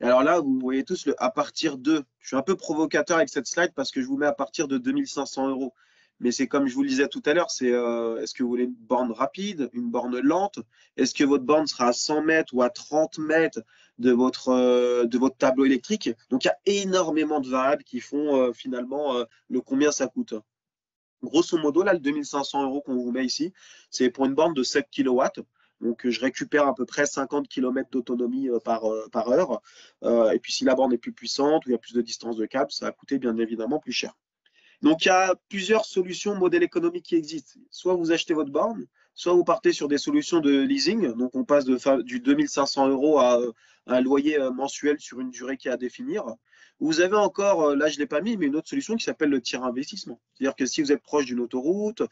Et alors là, vous voyez tous le à partir de. Je suis un peu provocateur avec cette slide parce que je vous mets à partir de 2500 euros. Mais c'est comme je vous le disais tout à l'heure, c'est euh, est-ce que vous voulez une borne rapide, une borne lente? Est-ce que votre borne sera à 100 mètres ou à 30 mètres de votre, euh, de votre tableau électrique? Donc il y a énormément de variables qui font euh, finalement le combien ça coûte. Grosso modo, là, le 2500 euros qu'on vous met ici, c'est pour une borne de 7 kW. Donc, je récupère à peu près 50 km d'autonomie par, par heure. et puis, si la borne est plus puissante ou il y a plus de distance de câble, ça va coûter bien évidemment plus cher. Donc, il y a plusieurs solutions, modèles économiques qui existent. Soit vous achetez votre borne, soit vous partez sur des solutions de leasing. Donc, on passe de, du 2500 euros à, un loyer euh, mensuel sur une durée qui est à définir. Vous avez encore, euh, là je ne l'ai pas mis, mais une autre solution qui s'appelle le tiers investissement. C'est-à-dire que si vous êtes proche d'une autoroute,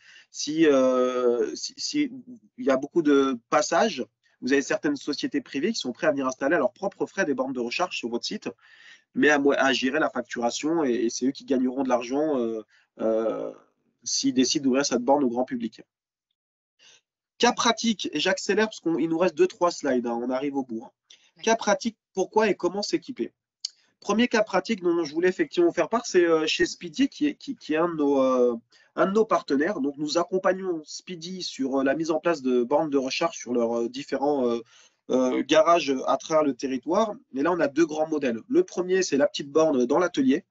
euh, si, il y a beaucoup de passages, vous avez certaines sociétés privées qui sont prêtes à venir installer à leurs propres frais des bornes de recharge sur votre site mais à, gérer la facturation et, c'est eux qui gagneront de l'argent euh, euh, s'ils décident d'ouvrir cette borne au grand public. Cas pratique, et j'accélère parce qu'il nous reste deux, trois slides, hein, on arrive au bout. Hein. Cas pratique, pourquoi et comment s'équiper? Premier cas pratique dont je voulais effectivement faire part, c'est euh, chez Speedy, qui est, qui, est un, de nos, un, de nos, partenaires. Donc, nous accompagnons Speedy sur la mise en place de bornes de recharge sur leurs différents euh, garage à travers le territoire. Mais là, on a deux grands modèles. Le premier, c'est la petite borne dans l'atelier.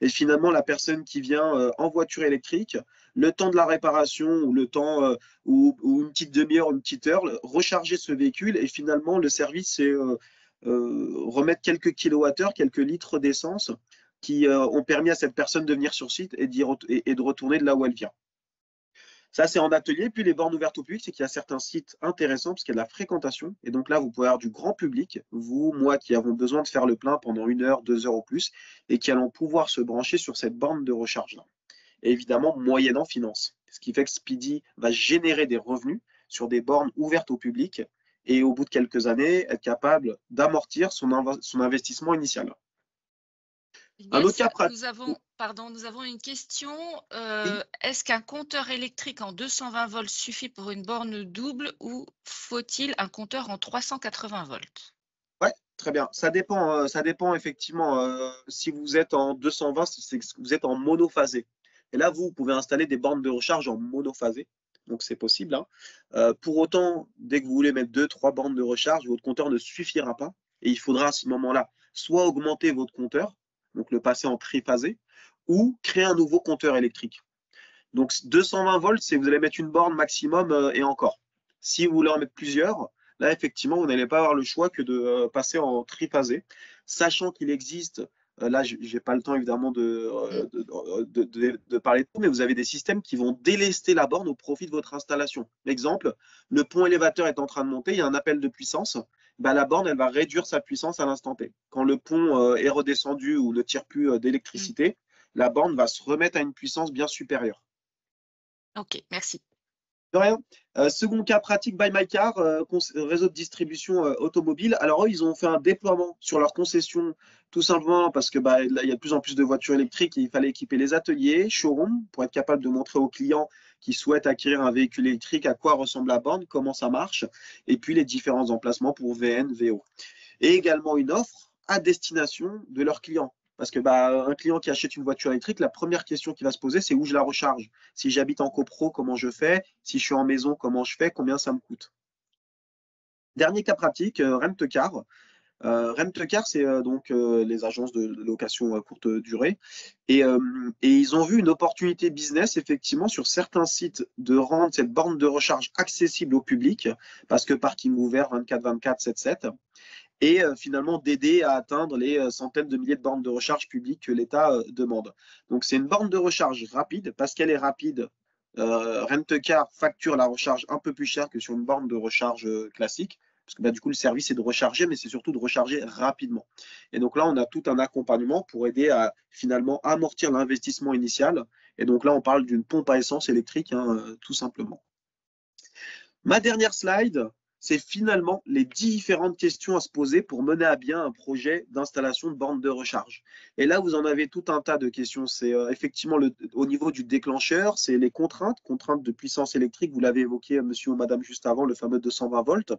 Et finalement, la personne qui vient euh, en voiture électrique, le temps de la réparation ou le temps euh, ou, une petite demi-heure, une petite heure, recharger ce véhicule. Et finalement, le service, c'est remettre quelques kilowattheures, quelques litres d'essence qui ont permis à cette personne de venir sur site et, et de retourner de là où elle vient. Ça, c'est en atelier. Puis les bornes ouvertes au public, c'est qu'il y a certains sites intéressants parce qu'il y a de la fréquentation. Et donc là, vous pouvez avoir du grand public, vous, moi, qui avons besoin de faire le plein pendant une heure, deux heures ou plus, et qui allons pouvoir se brancher sur cette borne de recharge-là. Et évidemment, moyennant finance. Ce qui fait que Speedy va générer des revenus sur des bornes ouvertes au public et au bout de quelques années, être capable d'amortir son, son investissement initial. Un autre. Nous avons, pardon, nous avons une question. Euh, est-ce qu'un compteur électrique en 220 volts suffit pour une borne double ou faut-il un compteur en 380 volts? Oui, très bien. Ça dépend, euh, ça dépend effectivement. Euh, si vous êtes en 220, c'est que vous êtes en monophasé. Et là, vous, vous pouvez installer des bornes de recharge en monophasé. Donc, c'est possible. Hein. pour autant, dès que vous voulez mettre deux, trois bornes de recharge, votre compteur ne suffira pas. Et il faudra à ce moment-là soit augmenter votre compteur, donc le passer en triphasé, ou créer un nouveau compteur électrique. Donc 220 volts, c'est vous allez mettre une borne maximum euh, et encore. Si vous voulez en mettre plusieurs, là effectivement, vous n'allez pas avoir le choix que de euh, passer en triphasé, sachant qu'il existe euh, là, je n'ai pas le temps évidemment de, de, parler de tout, mais vous avez des systèmes qui vont délester la borne au profit de votre installation. Exemple, le pont élévateur est en train de monter, il y a un appel de puissance, bah, la borne, elle va réduire sa puissance à l'instant T. Quand le pont euh, est redescendu ou ne tire plus euh, d'électricité, la borne va se remettre à une puissance bien supérieure. Ok, merci. De rien. Euh, second cas pratique, Buy My Car, réseau de distribution automobile. Alors eux, ils ont fait un déploiement sur leur concession, tout simplement parce que bah, il y a de plus en plus de voitures électriques et il fallait équiper les ateliers, showroom, pour être capable de montrer aux clients qui souhaitent acquérir un véhicule électrique, à quoi ressemble la borne, comment ça marche, et puis les différents emplacements pour VN, VO. Et également une offre à destination de leurs clients. Parce que bah, un client qui achète une voiture électrique, la première question qu'il va se poser, c'est où je la recharge? Si j'habite en copro, comment je fais? Si je suis en maison, comment je fais? Combien ça me coûte? Dernier cas pratique, euh, Rent Car. Euh, c'est euh, donc euh, les agences de, location à courte durée. Et, ils ont vu une opportunité business, effectivement, sur certains sites de rendre cette borne de recharge accessible au public, parce que parking ouvert 24-24, 7-7 et finalement d'aider à atteindre les centaines de milliers de bornes de recharge publiques que l'État demande. Donc c'est une borne de recharge rapide, parce qu'elle est rapide, euh, Rent-A-Car facture la recharge un peu plus cher que sur une borne de recharge classique, parce que bah, du coup, le service est de recharger, mais c'est surtout de recharger rapidement. Et donc là, on a tout un accompagnement pour aider à finalement amortir l'investissement initial. Et donc là, on parle d'une pompe à essence électrique, hein, euh, tout simplement. Ma dernière slide, c'est finalement les différentes questions à se poser pour mener à bien un projet d'installation de borne de recharge. Et là, vous en avez tout un tas de questions. C'est euh, effectivement au niveau du déclencheur, c'est les contraintes, contraintes de puissance électrique. Vous l'avez évoqué, monsieur ou madame, juste avant, le fameux 220 volts.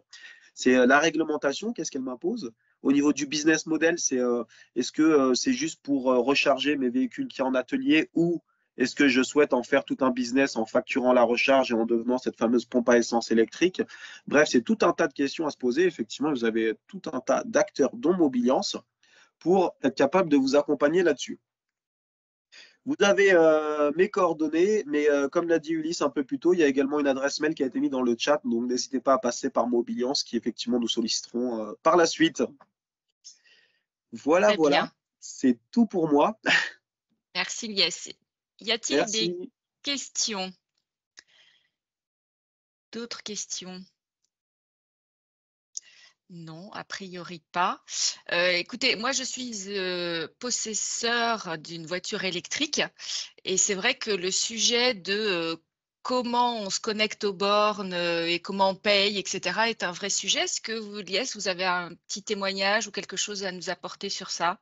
C'est euh, la réglementation, qu'est-ce qu'elle m'impose? Au niveau du business model, euh, est-ce que euh, c'est juste pour recharger mes véhicules qui sont en atelier ou est-ce que je souhaite en faire tout un business en facturant la recharge et en devenant cette fameuse pompe à essence électrique? Bref, c'est tout un tas de questions à se poser. Effectivement, vous avez tout un tas d'acteurs, dont Mobiliance, pour être capable de vous accompagner là-dessus. Vous avez euh, mes coordonnées, mais euh, comme l'a dit Ulysse un peu plus tôt, il y a également une adresse mail qui a été mise dans le chat, donc n'hésitez pas à passer par Mobiliance, qui effectivement nous solliciterons euh, par la suite. Voilà, voilà, c'est tout pour moi. Merci Lies. Y a-t-il des questions? D'autres questions? Non, a priori pas. Euh, écoutez, moi je suis euh, possesseur d'une voiture électrique et c'est vrai que le sujet de euh, comment on se connecte aux bornes et comment on paye, etc., est un vrai sujet. Est-ce que vous, Lies, vous avez un petit témoignage ou quelque chose à nous apporter sur ça?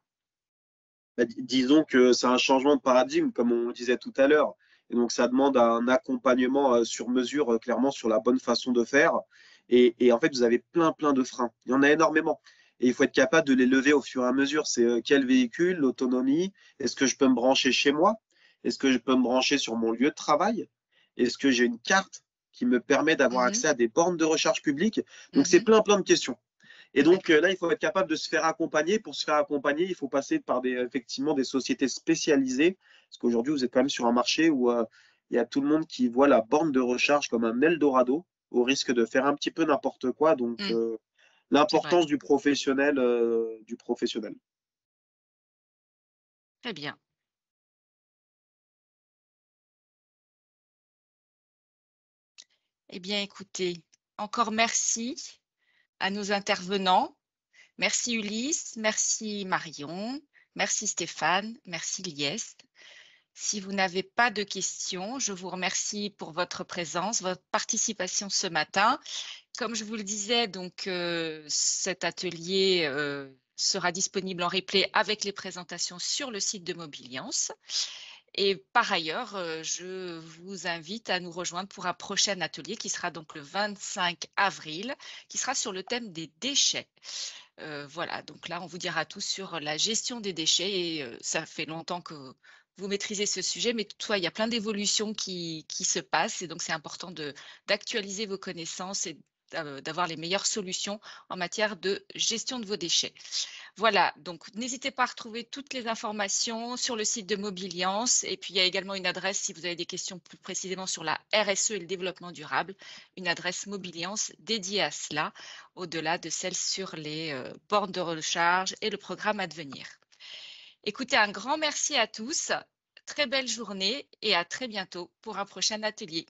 Bah, Disons que c'est un changement de paradigme, comme on disait tout à l'heure. Et donc ça demande un accompagnement sur mesure, clairement, sur la bonne façon de faire. Et, en fait, vous avez plein, plein de freins. Il y en a énormément. Et il faut être capable de les lever au fur et à mesure. C'est euh, quel véhicule, l'autonomie, est-ce que je peux me brancher chez moi? Est-ce que je peux me brancher sur mon lieu de travail? Est-ce que j'ai une carte qui me permet d'avoir mhm. accès à des bornes de recharge publiques Donc, c'est mhm. plein, plein de questions. Et donc euh, là, il faut être capable de se faire accompagner. Pour se faire accompagner, il faut passer par des, effectivement des sociétés spécialisées. Parce qu'aujourd'hui, vous êtes quand même sur un marché où euh, il y a tout le monde qui voit la borne de recharge comme un Eldorado au risque de faire un petit peu n'importe quoi. Donc, mmh. euh, l'importance du professionnel, euh, du professionnel. Très bien. Eh bien, écoutez, encore merci à nos intervenants. Merci Ulysse, merci Marion, merci Stéphane, merci Lieste. Si vous n'avez pas de questions, je vous remercie pour votre présence, votre participation ce matin. Comme je vous le disais, donc euh, cet atelier euh, sera disponible en replay avec les présentations sur le site de Mobiliance. Et par ailleurs, euh, je vous invite à nous rejoindre pour un prochain atelier qui sera donc le 25 avril, qui sera sur le thème des déchets. Voilà, donc là, on vous dira tout sur la gestion des déchets et ça fait longtemps que vous maîtrisez ce sujet, mais toutefois, il y a plein d'évolutions qui, se passent et donc c'est important d'actualiser vos connaissances et d'avoir les meilleures solutions en matière de gestion de vos déchets. Voilà, donc n'hésitez pas à retrouver toutes les informations sur le site de Mobiliance et puis il y a également une adresse si vous avez des questions plus précisément sur la RSE et le développement durable, une adresse Mobiliance dédiée à cela, au-delà de celle sur les euh, bornes de recharge et le programme à venir. Écoutez, un grand merci à tous, très belle journée et à très bientôt pour un prochain atelier.